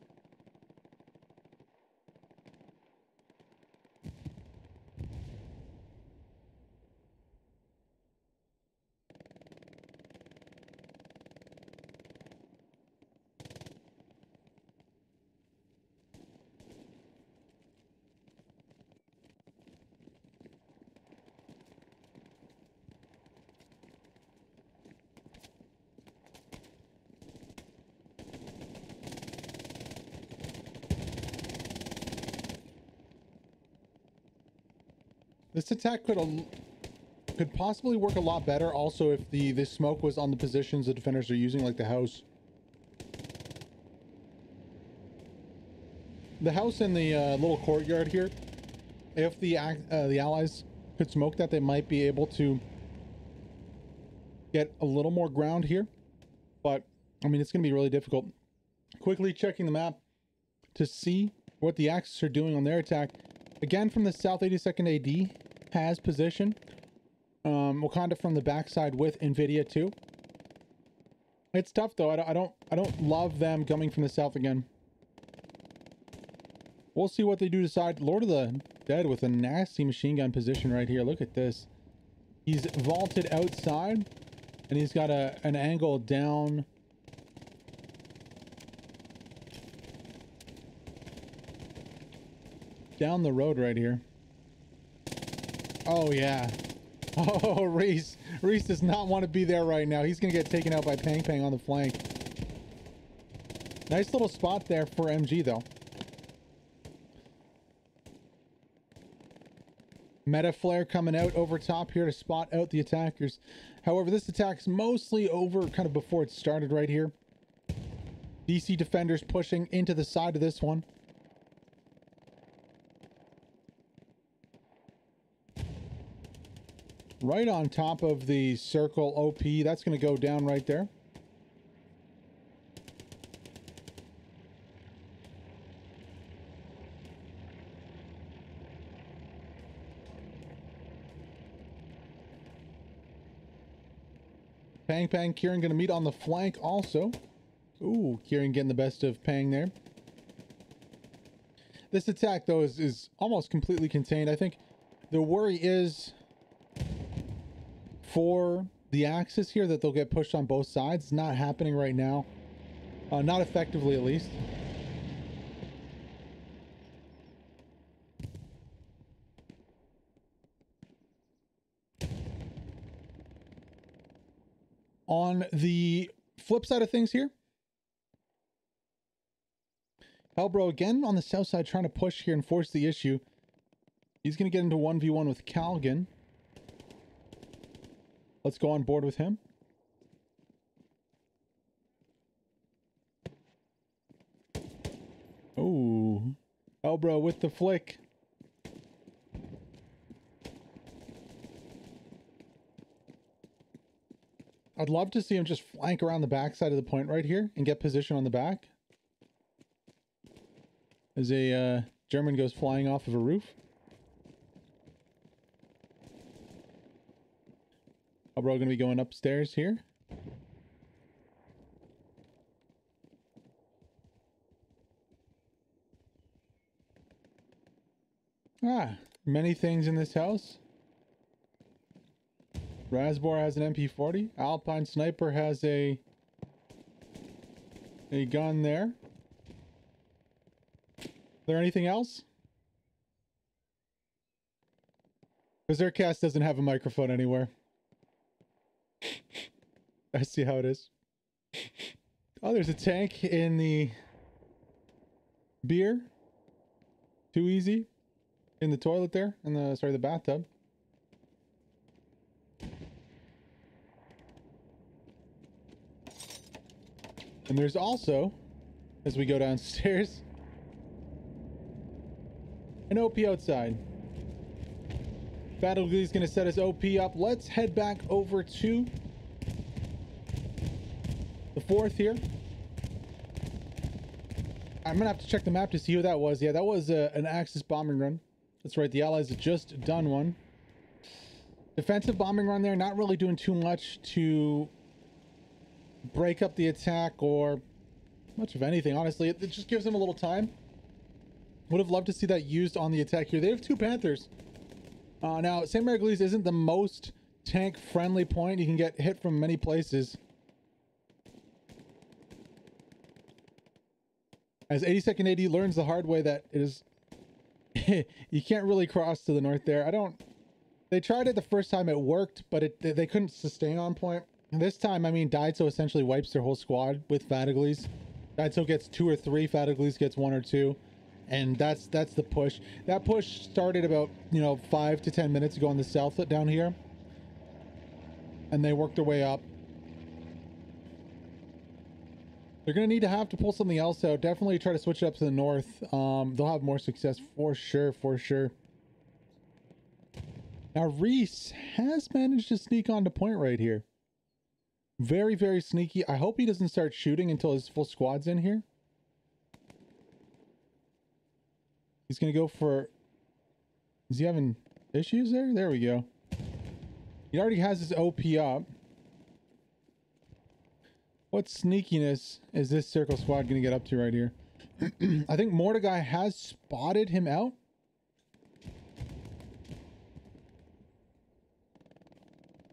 This attack could could possibly work a lot better also if the this smoke was on the positions the defenders are using like the house. The house in the uh, little courtyard here, if the uh, the allies could smoke that, they might be able to get a little more ground here. But, I mean, it's going to be really difficult. Quickly checking the map to see what the Axis are doing on their attack. Again, from the South 82nd AD has position. Um, Wakanda from the backside with Nvidia too. It's tough though. I don't, I don't, I don't love them coming from the south again. We'll see what they do decide. Lord of the Dead with a nasty machine gun position right here. Look at this. He's vaulted outside and he's got a an angle down down the road right here. Oh yeah. <laughs> Oh, Reese. Reese does not want to be there right now. He's going to get taken out by Pang Pang on the flank. Nice little spot there for MG though. Meta Flare coming out over top here to spot out the attackers. However, this attack's mostly over kind of before it started right here. DC defenders pushing into the side of this one. Right on top of the circle OP. That's going to go down right there. Pang Pang, Kieran going to meet on the flank also. Ooh, Kieran getting the best of Pang there. This attack, though, is, is almost completely contained. I think the worry is for the Axis here that they'll get pushed on both sides. It's not happening right now. Uh, not effectively, at least. On the flip side of things here, Hellbro again on the south side trying to push here and force the issue. He's going to get into 1v1 with Calgan. Let's go on board with him. Oh, Hellbro with the flick. I'd love to see him just flank around the back side of the point right here and get position on the back. As a uh, German goes flying off of a roof. Are we going to be going upstairs here? Ah, many things in this house. Rasbor has an MP40. Alpine Sniper has a a gun there. Is there anything else? Berserkcast doesn't have a microphone anywhere. I see how it is. Oh, there's a tank in the beer. Too easy. In the toilet there. In the, sorry, the bathtub. And there's also, as we go downstairs, an OP outside. Battlegee's gonna set his OP up. Let's head back over to the fourth here. I'm gonna have to check the map to see who that was. Yeah, that was uh, an Axis bombing run. That's right, the Allies have just done one. Defensive bombing run there, not really doing too much to break up the attack or much of anything, honestly. It, it just gives them a little time. Would have loved to see that used on the attack here. They have two Panthers. Uh, now, St. Mary Eglise isn't the most tank-friendly point. You can get hit from many places. As 82nd AD learns the hard way that it is... <laughs> you can't really cross to the north there. I don't... They tried it the first time, it worked, but it they couldn't sustain on point. And this time, I mean, Daiso essentially wipes their whole squad with Fatigues. Daiso gets two or three, Fatigues gets one or two and that's that's the push. That push started about you know five to ten minutes ago on the south down here, and they worked their way up. They're going to need to have to pull something else out. Definitely try to switch it up to the north. Um, they'll have more success for sure, for sure. Now, Reese has managed to sneak onto point right here. Very, very sneaky. I hope he doesn't start shooting until his full squad's in here. He's going to go for... Is he having issues there? There we go. He already has his OP up. What sneakiness is this circle squad going to get up to right here? <clears throat> I think Mordecai has spotted him out.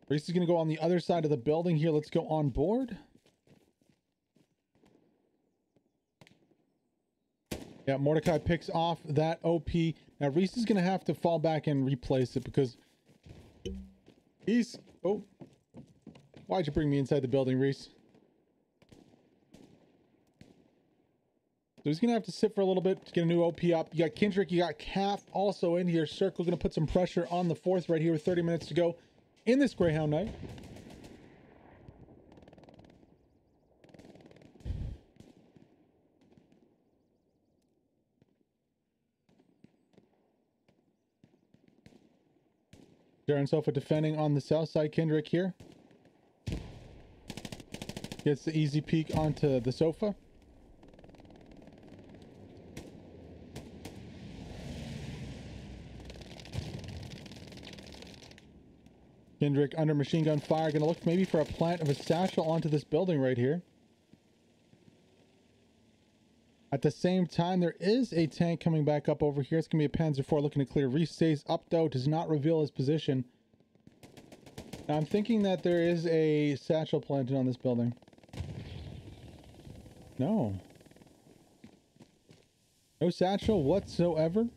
Reese is going to go on the other side of the building here. Let's go on board. Yeah, Mordecai picks off that OP. Now Reese is going to have to fall back and replace it because he's... Oh. Why'd you bring me inside the building, Reese? So he's going to have to sit for a little bit to get a new OP up. You got Kendrick, you got Calf also in here. Circle going to put some pressure on the fourth right here with 30 minutes to go in this Greyhound night. Darren Sofa defending on the south side. Kendrick here. Gets the easy peek onto the sofa. Kendrick under machine gun fire. Gonna look maybe for a plant of a satchel onto this building right here. At the same time, there is a tank coming back up over here. It's going to be a Panzer IV looking to clear. Reese stays up, though. Does not reveal his position. Now, I'm thinking that there is a satchel planted on this building. No. No satchel whatsoever.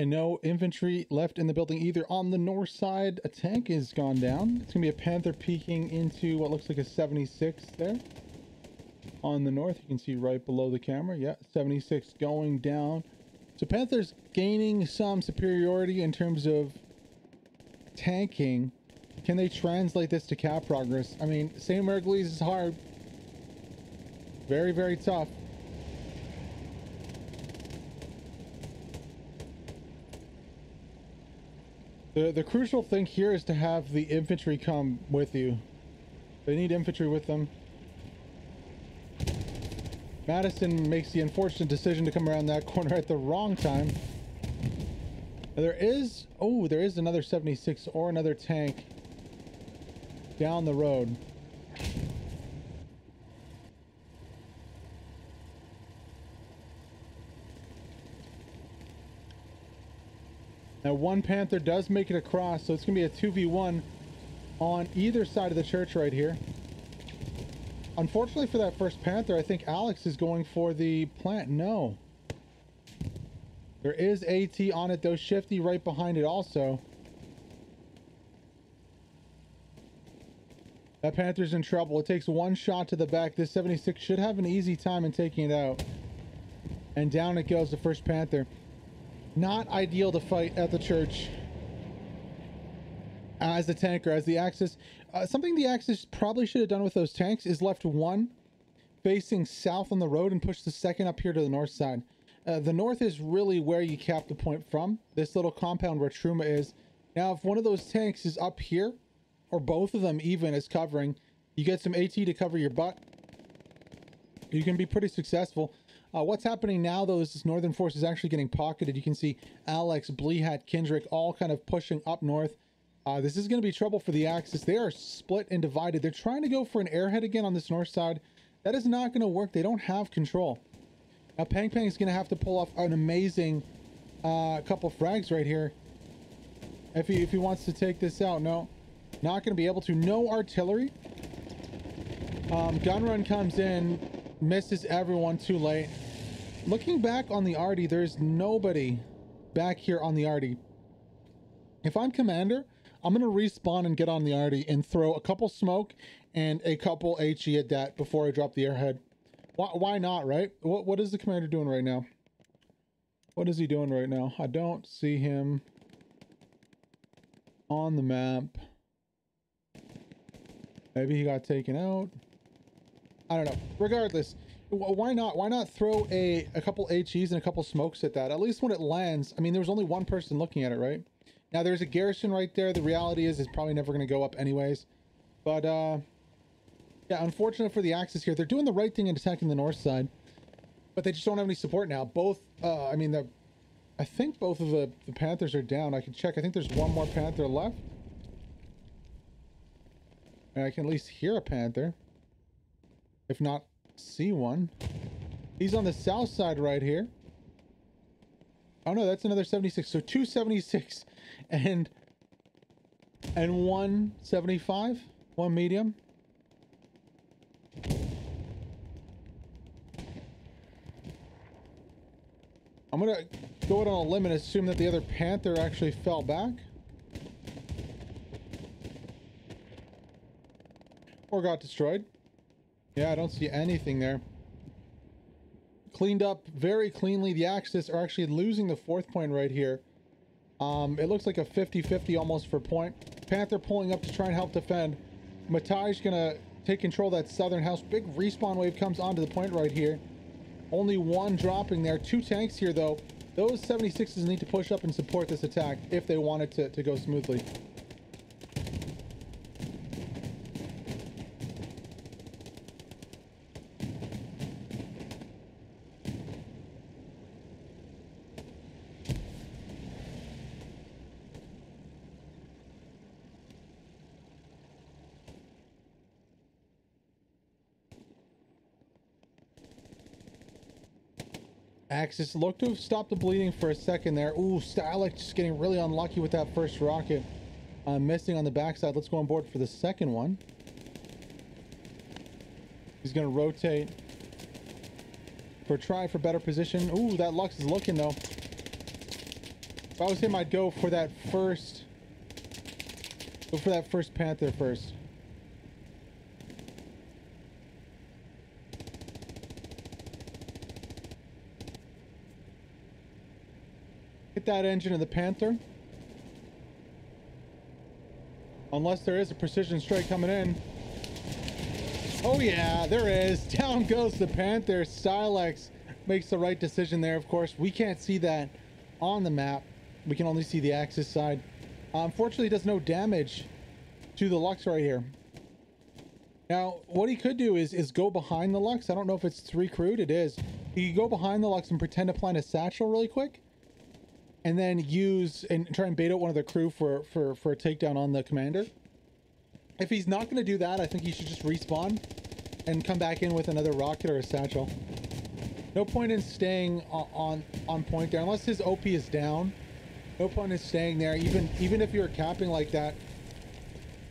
And no infantry left in the building either. On the north side, a tank is gone down. It's going to be a Panther peeking into what looks like a 76 there. On the north, you can see right below the camera. Yeah, 76 going down. So Panther's gaining some superiority in terms of tanking. Can they translate this to cap progress? I mean, St. Mary Eglise is hard. Very, very tough. The, the crucial thing here is to have the infantry come with you. They need infantry with them. Madison makes the unfortunate decision to come around that corner at the wrong time. There is... Oh, there is another 76 or another tank down the road. Now one Panther does make it across, so it's going to be a 2v1 on either side of the church right here. Unfortunately for that first Panther, I think Alex is going for the plant. No. There is AT on it though. Shifty right behind it also. That Panther's in trouble. It takes one shot to the back. This 76 should have an easy time in taking it out. And down it goes, the first Panther. Not ideal to fight at the church as the tanker, as the Axis. Uh, something the Axis probably should have done with those tanks is left one facing south on the road and push the second up here to the north side. Uh, the north is really where you cap the point from. This little compound where Truma is. Now, if one of those tanks is up here, or both of them even is covering, you get some AT to cover your butt. You can be pretty successful. Uh, what's happening now, though, is this northern force is actually getting pocketed. You can see Alex, Bleehat, Kendrick all kind of pushing up north. Uh, this is going to be trouble for the Axis. They are split and divided. They're trying to go for an airhead again on this north side. That is not going to work. They don't have control. Now, Pang Pang is going to have to pull off an amazing uh, couple frags right here. If he, if he wants to take this out. No, not going to be able to. No artillery. Um, gun run comes in misses everyone too late. Looking back on the Artie, there's nobody back here on the Artie. If I'm commander, I'm going to respawn and get on the Artie and throw a couple smoke and a couple HE at that before I drop the airhead. Why, why not, right? What, what is the commander doing right now? What is he doing right now? I don't see him on the map. Maybe he got taken out. I don't know. Regardless, why not? Why not throw a, a couple HEs and a couple smokes at that? At least when it lands, I mean, there was only one person looking at it, right? Now, there's a garrison right there. The reality is it's probably never going to go up anyways. But, uh, yeah, unfortunate for the Axis here. They're doing the right thing in attacking the north side. But they just don't have any support now. Both, uh, I mean, the, I think both of the, the Panthers are down. I can check. I think there's one more Panther left. And I can at least hear a Panther. If not, see one. He's on the south side right here. Oh no, that's another 76. So 276 and and 175, one medium. I'm gonna go out on a limb and assume that the other Panther actually fell back. Or got destroyed. Yeah, I don't see anything there. Cleaned up very cleanly. The Axis are actually losing the fourth point right here. Um, it looks like a 50-50 almost for point. Panther pulling up to try and help defend. Matai's gonna take control of that southern house. Big respawn wave comes onto the point right here. Only one dropping there. Two tanks here, though. Those 76s need to push up and support this attack if they want it to, to go smoothly. Axis looked to have stopped the bleeding for a second there. Ooh, Stylex just getting really unlucky with that first rocket. Uh, missing on the backside. Let's go on board for the second one. He's going to rotate for try for better position. Ooh, that Lux is looking though. If I was him, I'd go for that first... Go for that first Panther first. Hit that engine of the Panther. Unless there is a precision strike coming in. Oh yeah, there is. <laughs> Down goes the Panther. Stylex makes the right decision there, of course. We can't see that on the map. We can only see the Axis side. Uh, unfortunately, does no damage to the Lux right here. Now, what he could do is, is go behind the Lux. I don't know if it's three crewed. It is. He could go behind the Lux and pretend to plant a satchel really quick and then use and try and bait out one of the crew for for for a takedown on the commander. If he's not going to do that, I think he should just respawn and come back in with another rocket or a satchel. No point in staying on on, on point there unless his OP is down. No point in staying there, even even if you're capping like that.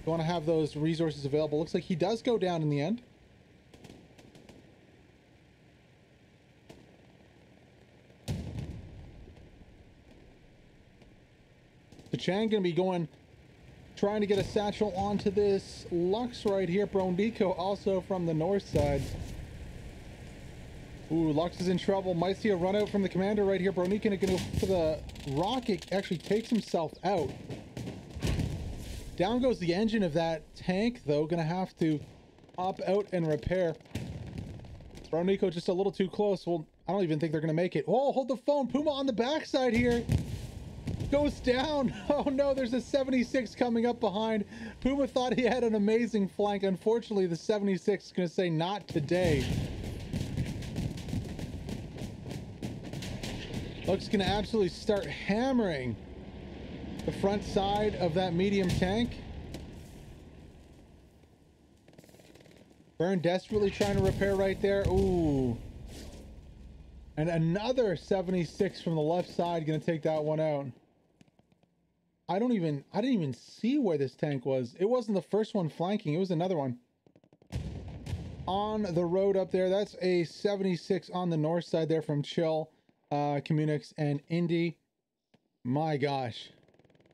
You want to have those resources available. Looks like he does go down in the end. Chang going to be going, trying to get a satchel onto this Lux right here. Bronico also from the north side. Ooh, Lux is in trouble. Might see a run out from the commander right here. Bronico going to go for the rocket. Actually takes himself out. Down goes the engine of that tank, though. Going to have to pop out and repair. Bronico just a little too close. Well, I don't even think they're going to make it. Oh, hold the phone. Puma on the backside here goes down. <laughs> Oh no, there's a 76 coming up behind. Puma thought he had an amazing flank. Unfortunately, the 76 is going to say not today. Looks going to absolutely start hammering the front side of that medium tank. Burn desperately trying to repair right there. Ooh. And another 76 from the left side going to take that one out. I don't even, I didn't even see where this tank was. It wasn't the first one flanking. It was another one. On the road up there, that's a 76 on the north side there from Chill, uh, Communix, and Indy. My gosh.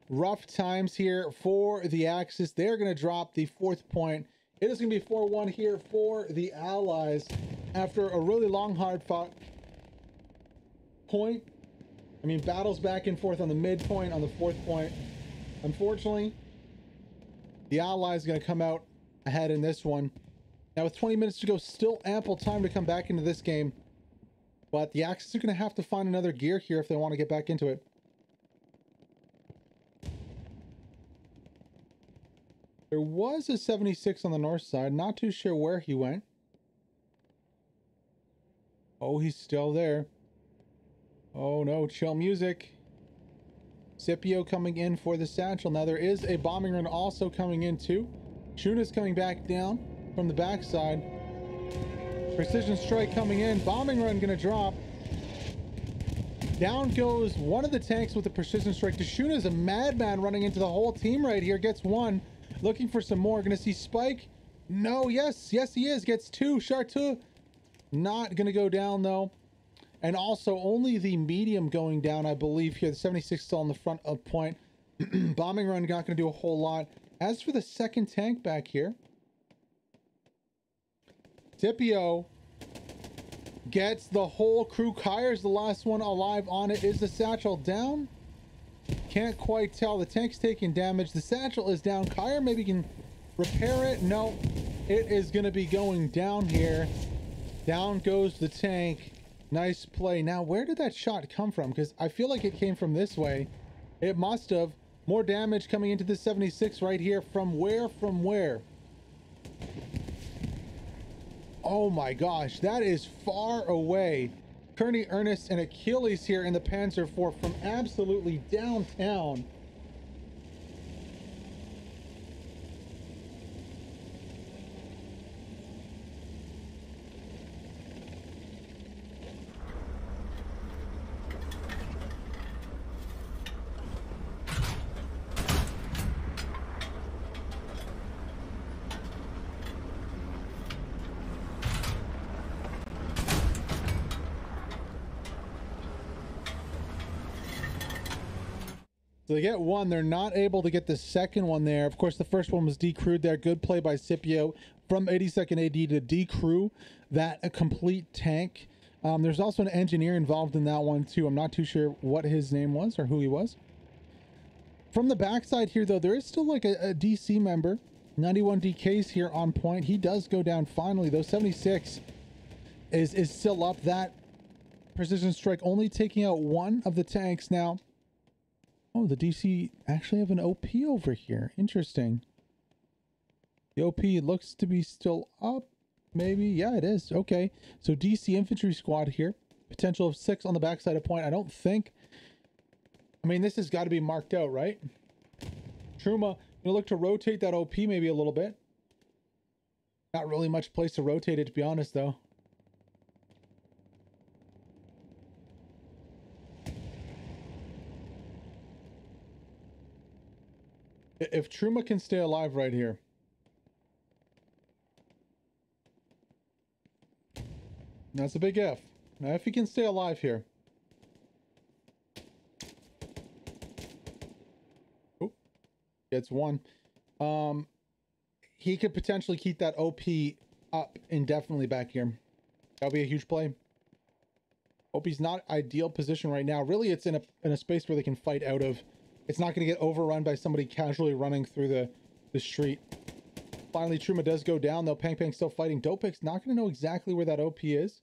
Rough times here for the Axis. They're going to drop the fourth point. It is going to be 4-1 here for the Allies after a really long, hard fought point I mean, battles back and forth on the midpoint, on the fourth point. Unfortunately, the Allies are going to come out ahead in this one. Now with 20 minutes to go, still ample time to come back into this game. But the Axis are going to have to find another gear here if they want to get back into it. There was a 76 on the north side. Not too sure where he went. Oh, he's still there. Oh no, chill music. Scipio coming in for the satchel. Now there is a bombing run also coming in too. Shuna's coming back down from the backside. Precision strike coming in. Bombing run gonna drop. Down goes one of the tanks with the precision strike. Deshuna is a madman running into the whole team right here. Gets one. Looking for some more. Gonna see Spike. No, yes, yes he is. Gets two. Chartu not gonna go down though. And also only the medium going down, I believe here. The 76 still on the front of point. <clears throat> Bombing run not gonna do a whole lot. As for the second tank back here, Scipio gets the whole crew. Kyre's the last one alive on it. Is the satchel down? Can't quite tell. The tank's taking damage. The satchel is down. Kyre maybe can repair it. No, it is going to be going down here. Down goes the tank. Nice play. Now, where did that shot come from? Because I feel like it came from this way. It must have. More damage coming into the 76 right here. From where? From where? Oh my gosh, that is far away. Kearney Ernest and Achilles here in the Panzer IV from absolutely downtown. So they get one. They're not able to get the second one there. Of course, the first one was decrewed there. Good play by Scipio from 82nd AD to decrew that a complete tank. Um, there's also an engineer involved in that one too. I'm not too sure what his name was or who he was. From the backside here, though, there is still like a, a DC member. 91 DKs here on point. He does go down finally, though. 76 is, is still up. That precision strike only taking out one of the tanks now. Oh, the DC actually have an OP over here. Interesting. The OP looks to be still up. Maybe. Yeah, it is. Okay. So DC infantry squad here. Potential of six on the backside of point. I don't think. I mean, this has got to be marked out, right? Truma, gonna look to rotate that OP maybe a little bit. Not really much place to rotate it, to be honest, though. If Truma can stay alive right here. That's a big F. Now if he can stay alive here. Oh, gets one. Um, he could potentially keep that OP up indefinitely back here. That'll be a huge play. OP's not ideal position right now. Really, it's in a in a space where they can fight out of. It's not going to get overrun by somebody casually running through the, the street. Finally, Truma does go down, though. Pang Pang's still fighting. Dopik's not going to know exactly where that OP is.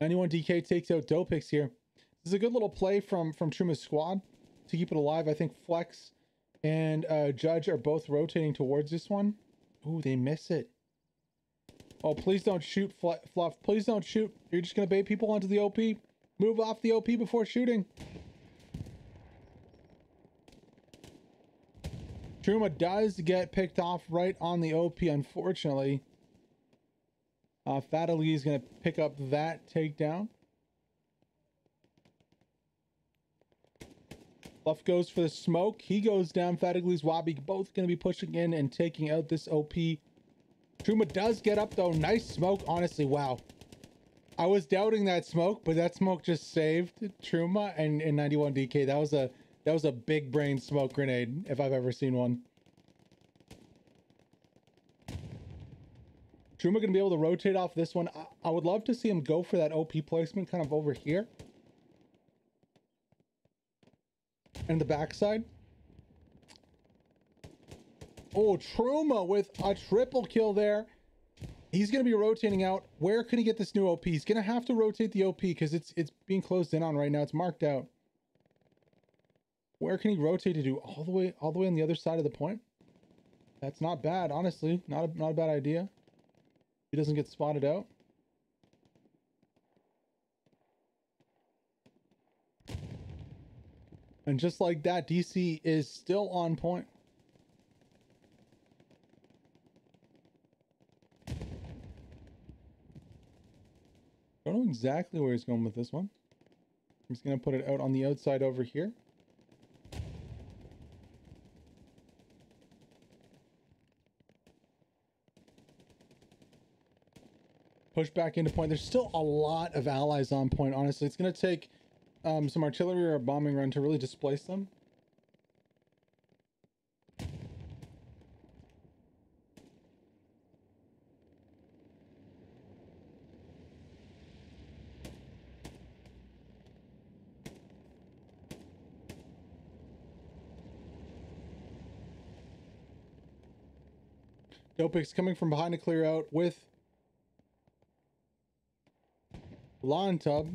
91 DK takes out Dopix here. This is a good little play from, from Truma's squad to keep it alive. I think Flex and uh, Judge are both rotating towards this one. Ooh, they miss it. Oh, please don't shoot, Fluff. Please don't shoot. You're just going to bait people onto the OP. Move off the OP before shooting. Truma does get picked off right on the OP, unfortunately. Uh, is going to pick up that takedown. Fluff goes for the smoke. He goes down. Fatigue's Wabi both going to be pushing in and taking out this OP. Truma does get up though. Nice smoke. Honestly, wow. I was doubting that smoke, but that smoke just saved Truma and, and 91 DK. That was a that was a big brain smoke grenade if I've ever seen one. Truma gonna be able to rotate off this one. I, I would love to see him go for that OP placement kind of over here. And the backside. Oh, Truma with a triple kill there. He's going to be rotating out. Where can he get this new OP? He's going to have to rotate the OP because it's it's being closed in on right now. It's marked out. Where can he rotate to do all the way all the way on the other side of the point? That's not bad, honestly. Not a, not a bad idea. He doesn't get spotted out. And just like that, DC is still on point. Don't know exactly where he's going with this one. He's going to put it out on the outside over here. Push back into point. There's still a lot of allies on point, honestly. It's going to take um, some artillery or a bombing run to really displace them. Dopix coming from behind to clear out with Lawn Tub.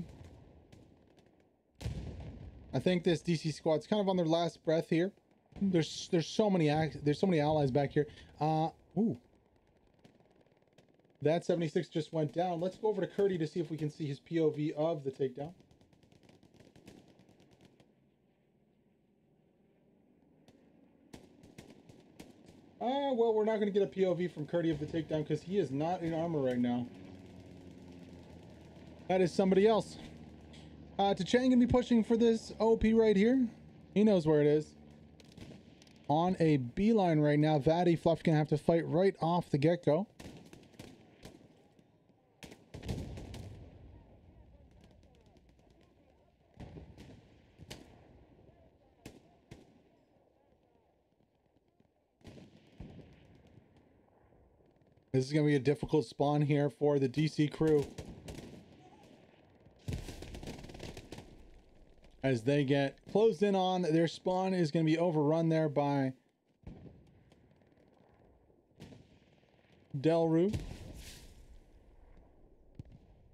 I think this DC squad's kind of on their last breath here. There's there's so many there's so many allies back here. Uh ooh. That 76 just went down. Let's go over to Curdy to see if we can see his POV of the takedown. Ah, well, we're not going to get a POV from Curdy of the takedown because he is not in armor right now. That is somebody else. Uh, Tachang gonna be pushing for this OP right here. He knows where it is. On a beeline right now. Vadi Fluff gonna have to fight right off the get-go. This is going to be a difficult spawn here for the DC crew. as they get closed in on. Their spawn is going to be overrun there by Delru.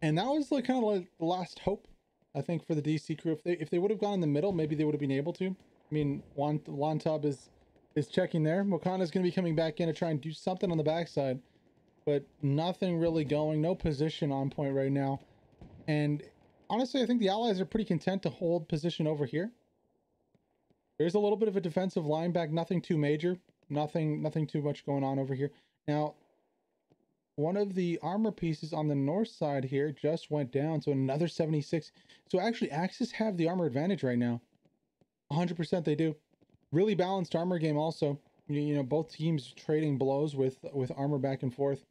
And that was like kind of like the last hope, I think, for the DC crew. If they if they would have gone in the middle, maybe they would have been able to. I mean, Lantub is is checking there. Mokana is going to be coming back in to try and do something on the backside, but nothing really going. No position on point right now, and honestly, I think the Allies are pretty content to hold position over here. There's a little bit of a defensive line back, nothing too major, nothing, nothing too much going on over here. Now, one of the armor pieces on the north side here just went down, so another 76. So actually, Axis have the armor advantage right now. 100% they do. Really balanced armor game also. You know, both teams trading blows with with armor back and forth.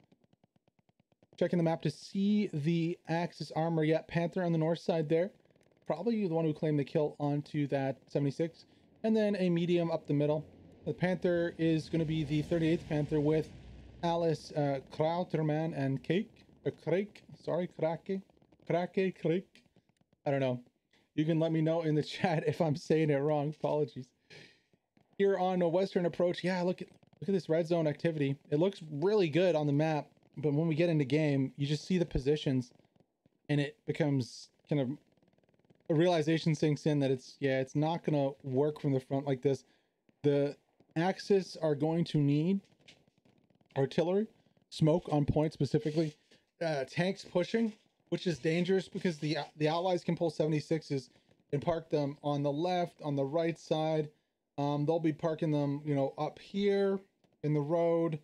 Checking the map to see the Axis armor. Yeah, Panther on the north side there. Probably the one who claimed the kill onto that 76. And then a medium up the middle. The Panther is going to be the 38th Panther with Alice uh, Krauterman and Cake. Uh, Crake. Sorry, Krake. Krake, Crake. I don't know. You can let me know in the <laughs> chat if I'm saying it wrong. Apologies. Here on a Western approach, yeah, look at look at this red zone activity. It looks really good on the map but when we get into game, you just see the positions, and it becomes kind of a realization sinks in that it's yeah, it's not gonna work from the front like this. The Axis are going to need artillery, smoke on point specifically, uh, tanks pushing, which is dangerous because the the Allies can pull 76s and park them on the left, on the right side. Um, they'll be parking them, you know, up here in the road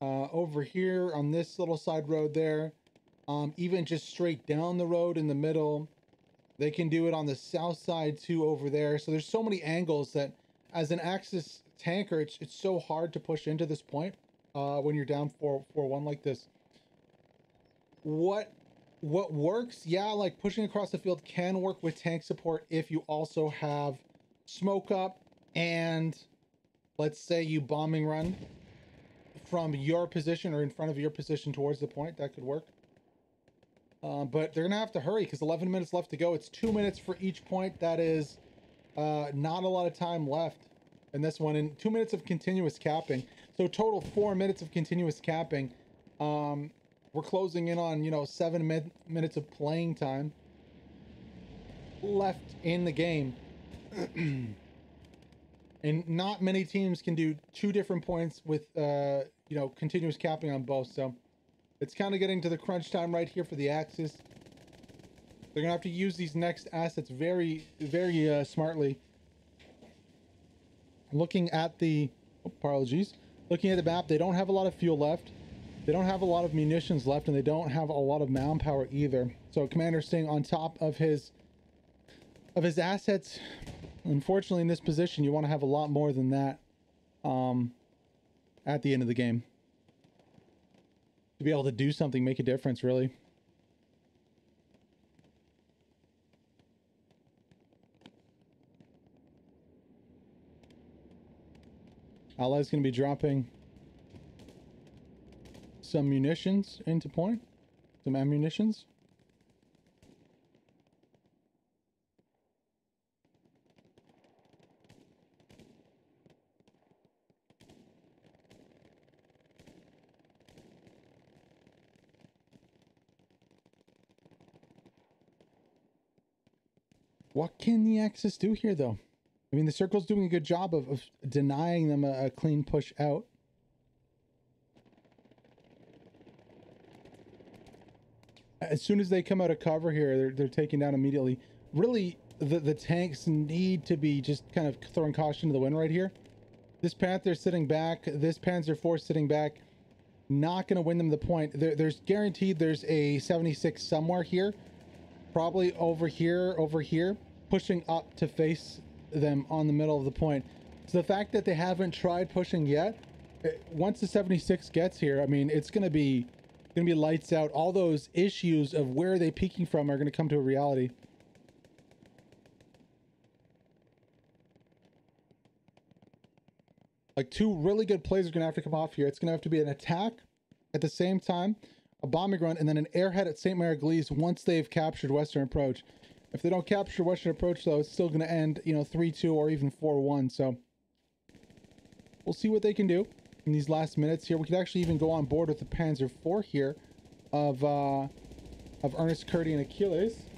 uh, over here on this little side road there, um, even just straight down the road in the middle. They can do it on the south side too over there. So there's so many angles that as an Axis tanker, it's, it's so hard to push into this point uh, when you're down 4 4 1 like this. What what works, yeah, like pushing across the field can work with tank support if you also have smoke up and let's say you bombing run from your position or in front of your position towards the point. That could work. Uh, but they're going to have to hurry because 11 minutes left to go. It's two minutes for each point. That is uh, not a lot of time left in this one. And two minutes of continuous capping. So total four minutes of continuous capping. Um, we're closing in on, you know, seven min minutes of playing time left in the game. <clears throat> and not many teams can do two different points with, uh, you know, continuous capping on both. So it's kind of getting to the crunch time right here for the Axis. They're going to have to use these next assets very, very uh, smartly. Looking at the... Oh, apologies. Looking at the map, they don't have a lot of fuel left. They don't have a lot of munitions left, and they don't have a lot of manpower either. So Commander staying on top of his of his assets. Unfortunately, in this position, you want to have a lot more than that um, at the end of the game. To be able to do something, make a difference, really. Allies going to be dropping some munitions into point. Some ammunitions. What can the Axis do here, though? I mean, the Circle's doing a good job of, of denying them a, a clean push out. As soon as they come out of cover here, they're, they're taken down immediately. Really, the, the tanks need to be just kind of throwing caution to the wind right here. This Panther sitting back, this Panzer IV sitting back, not going to win them the point. There, there's guaranteed there's a 76 somewhere here. Probably over here, over here, pushing up to face them on the middle of the point. So the fact that they haven't tried pushing yet, eh, once the 76 gets here, I mean, it's going to be going to be lights out. All those issues of where are they peeking from are going to come to a reality. Like two really good plays are going to have to come off here. It's going to have to be an attack at the same time, a bombing run, and then an airhead at St. Mary Eglise once they've captured Western Approach. If they don't capture Western Approach, though, it's still going to end, you know, 3-2 or even 4-1. So we'll see what they can do in these last minutes here. We could actually even go on board with the Panzer IV here of, uh, of Ernest Curdy and Achilles.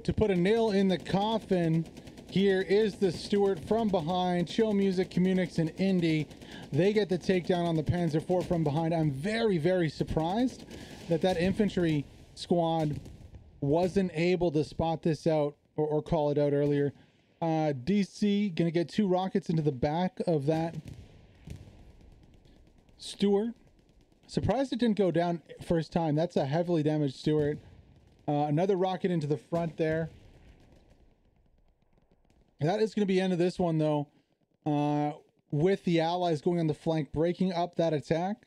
To put a nail in the coffin, here is the Stuart from behind. Chill Music, Communix, and Indy. They get the takedown on the Panzer IV from behind. I'm very, very surprised that that infantry squad wasn't able to spot this out or, or call it out earlier. Uh, DC gonna get two rockets into the back of that Stuart. Surprised it didn't go down first time. That's a heavily damaged Stuart. Uh, another rocket into the front there. That is going to be end of this one, though. Uh, with the Allies going on the flank, breaking up that attack.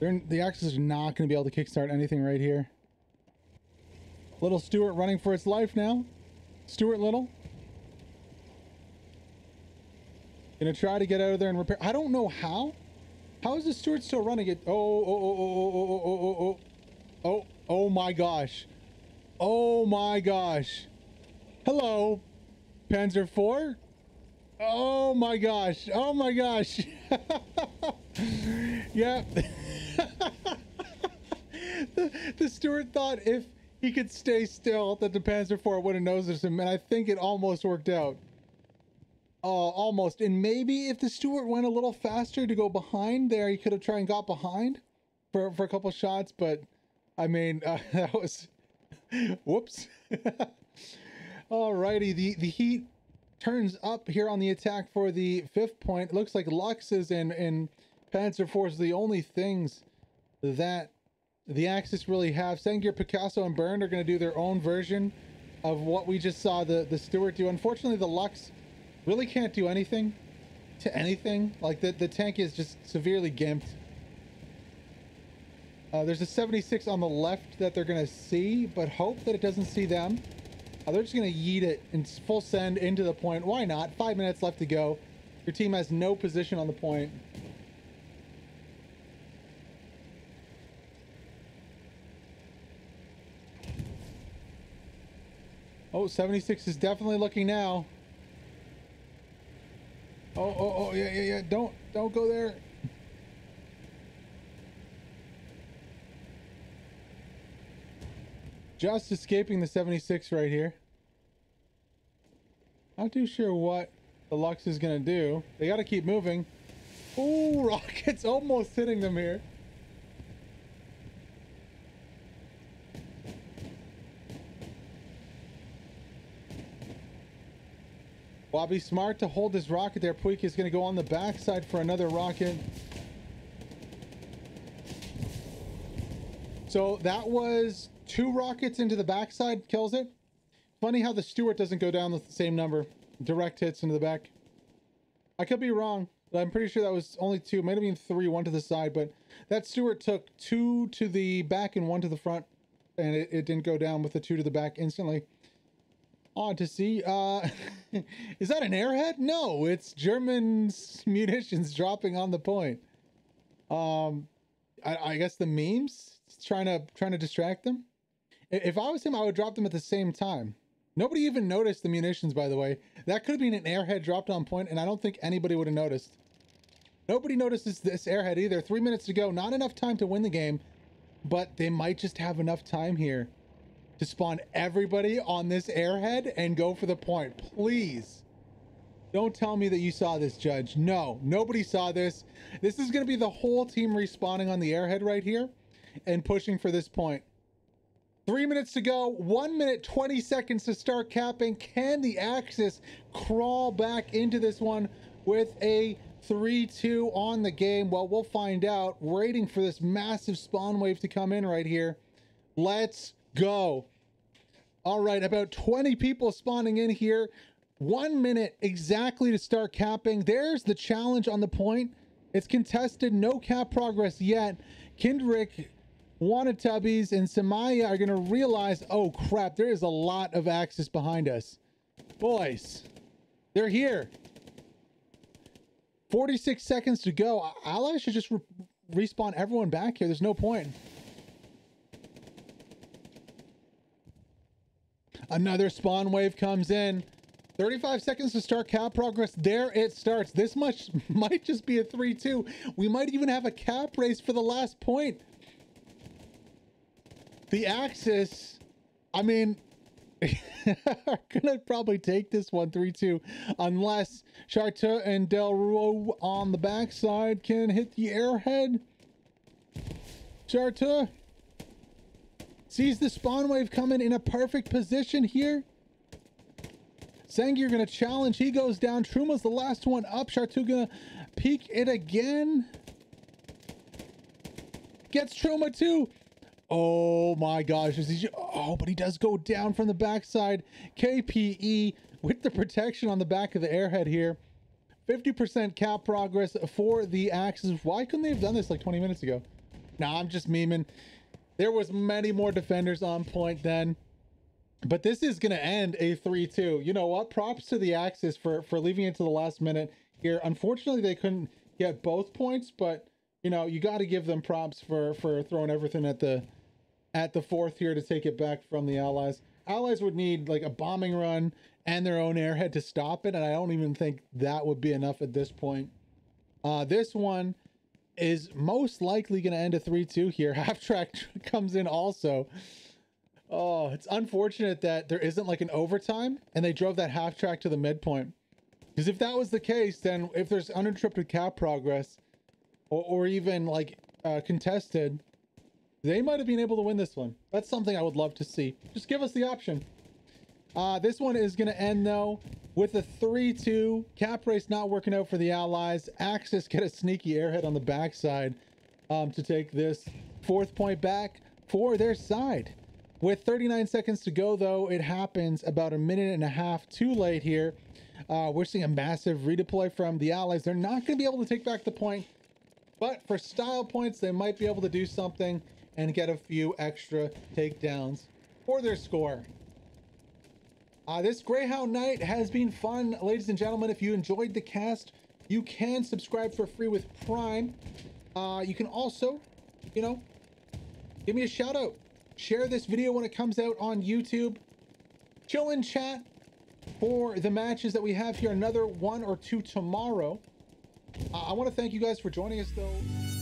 They're, the Axis is not going to be able to kickstart anything right here. Little Stuart running for its life now. Stuart Little. Gonna try to get out of there and repair. I don't know how, How is the Stuart still running it? Oh, oh, oh, oh, oh, oh, oh, oh, oh, oh, oh my gosh. Oh my gosh. Hello, Panzer 4? Oh my gosh. Oh my gosh. <laughs> yeah. <laughs> the, the Stuart thought if he could stay still that the Panzer IV would have noticed him, and I think it almost worked out. Uh, almost. And maybe if the Stuart went a little faster to go behind there, he could have tried and got behind for, for a couple shots, but I mean, uh, <laughs> that was... <laughs> Whoops. <laughs> Alrighty, the, the heat turns up here on the attack for the fifth point. Looks like Luxes and, and Panzer IVs the only things that the Axis really have. Sengir, Picasso, and Burn are going to do their own version of what we just saw the, the Stuart do. Unfortunately, the Lux really can't do anything to anything. Like, the, the tank is just severely gimped. Uh, there's a 76 on the left that they're going to see, but hope that it doesn't see them. Uh, they're just going to yeet it in full send into the point. Why not? Five minutes left to go. Your team has no position on the point. Oh, 76 is definitely looking now. Oh, oh, oh, yeah, yeah, yeah. Don't, don't go there. Just escaping the 76 right here. Not too sure what the Lux is going to do. They got to keep moving. Oh, <laughs> rockets almost hitting them here. Bobby Smart to hold his rocket there. Puig is going to go on the backside for another rocket. So that was two rockets into the backside, kills it. Funny how the Stuart doesn't go down with the same number. Direct hits into the back. I could be wrong, but I'm pretty sure that was only two. Might have been three, one to the side, but that Stuart took two to the back and one to the front, and it, it didn't go down with the two to the back instantly. Odd to see. Uh, <laughs> is that an airhead? No, it's German <laughs> munitions dropping on the point. Um, I, I guess the memes trying to trying to distract them. If I was him, I would drop them at the same time. Nobody even noticed the munitions, by the way. That could have been an airhead dropped on point, and I don't think anybody would have noticed. Nobody notices this airhead either. Three minutes to go. Not enough time to win the game, but they might just have enough time here to spawn everybody on this airhead and go for the point. Please. Don't tell me that you saw this, Judge. No, nobody saw this. This is going to be the whole team respawning on the airhead right here and pushing for this point. Three minutes to go. One minute, 20 seconds to start capping. Can the Axis crawl back into this one with a 3-2 on the game? Well, we'll find out. Waiting for this massive spawn wave to come in right here. Let's go. All right, about 20 people spawning in here. One minute exactly to start capping. There's the challenge on the point. It's contested, no cap progress yet. Kendrick, Wanatubbies, and Samaya are going to realize, oh crap, there is a lot of Axis behind us. Boys, they're here. 46 seconds to go. Allies should just re respawn everyone back here. There's no point. Another spawn wave comes in. 35 seconds to start cap progress. There it starts. This much <laughs> might just be a 3-2. We might even have a cap race for the last point. The Axis, I mean, are <laughs> gonna probably take this one 3-2 unless Charta and Del Ruo on the backside can hit the airhead. Charta Sees the spawn wave coming in a perfect position here. Sangir gonna challenge. He goes down. Truma's the last one up. Chartu gonna peek it again. Gets Truma too. Oh my gosh. He, oh, but he does go down from the backside. KPE with the protection on the back of the airhead here. 50% cap progress for the Axis. Why couldn't they have done this like 20 minutes ago? Nah, I'm just memeing. There was many more defenders on point then. But this is going to end a 3-2. You know what? Props to the Axis for, for leaving it to the last minute here. Unfortunately, they couldn't get both points, but you know, you got to give them props for for throwing everything at the at the fourth here to take it back from the Allies. Allies would need like a bombing run and their own airhead to stop it, and I don't even think that would be enough at this point. Uh, this one is most likely going to end a 3-2 here. <laughs> Half track <laughs> comes in also. Oh, it's unfortunate that there isn't like an overtime and they drove that half track to the midpoint. Because if that was the case, then if there's uninterrupted cap progress or, or even like uh, contested, they might have been able to win this one. That's something I would love to see. Just give us the option. Uh, this one is going to end though with a 3-2. Cap race not working out for the Allies. Axis get a sneaky airhead on the backside um, to take this fourth point back for their side. With 39 seconds to go, though, it happens about a minute and a half too late here. Uh, we're seeing a massive redeploy from the Allies. They're not going to be able to take back the point, but for style points, they might be able to do something and get a few extra takedowns for their score. Uh, this Greyhound night has been fun. Ladies and gentlemen, if you enjoyed the cast, you can subscribe for free with Prime. Uh, you can also, you know, give me a shout out Share this video when it comes out on YouTube. Chill in chat for the matches that we have here. Another one or two tomorrow. Uh, I want to thank you guys for joining us, though.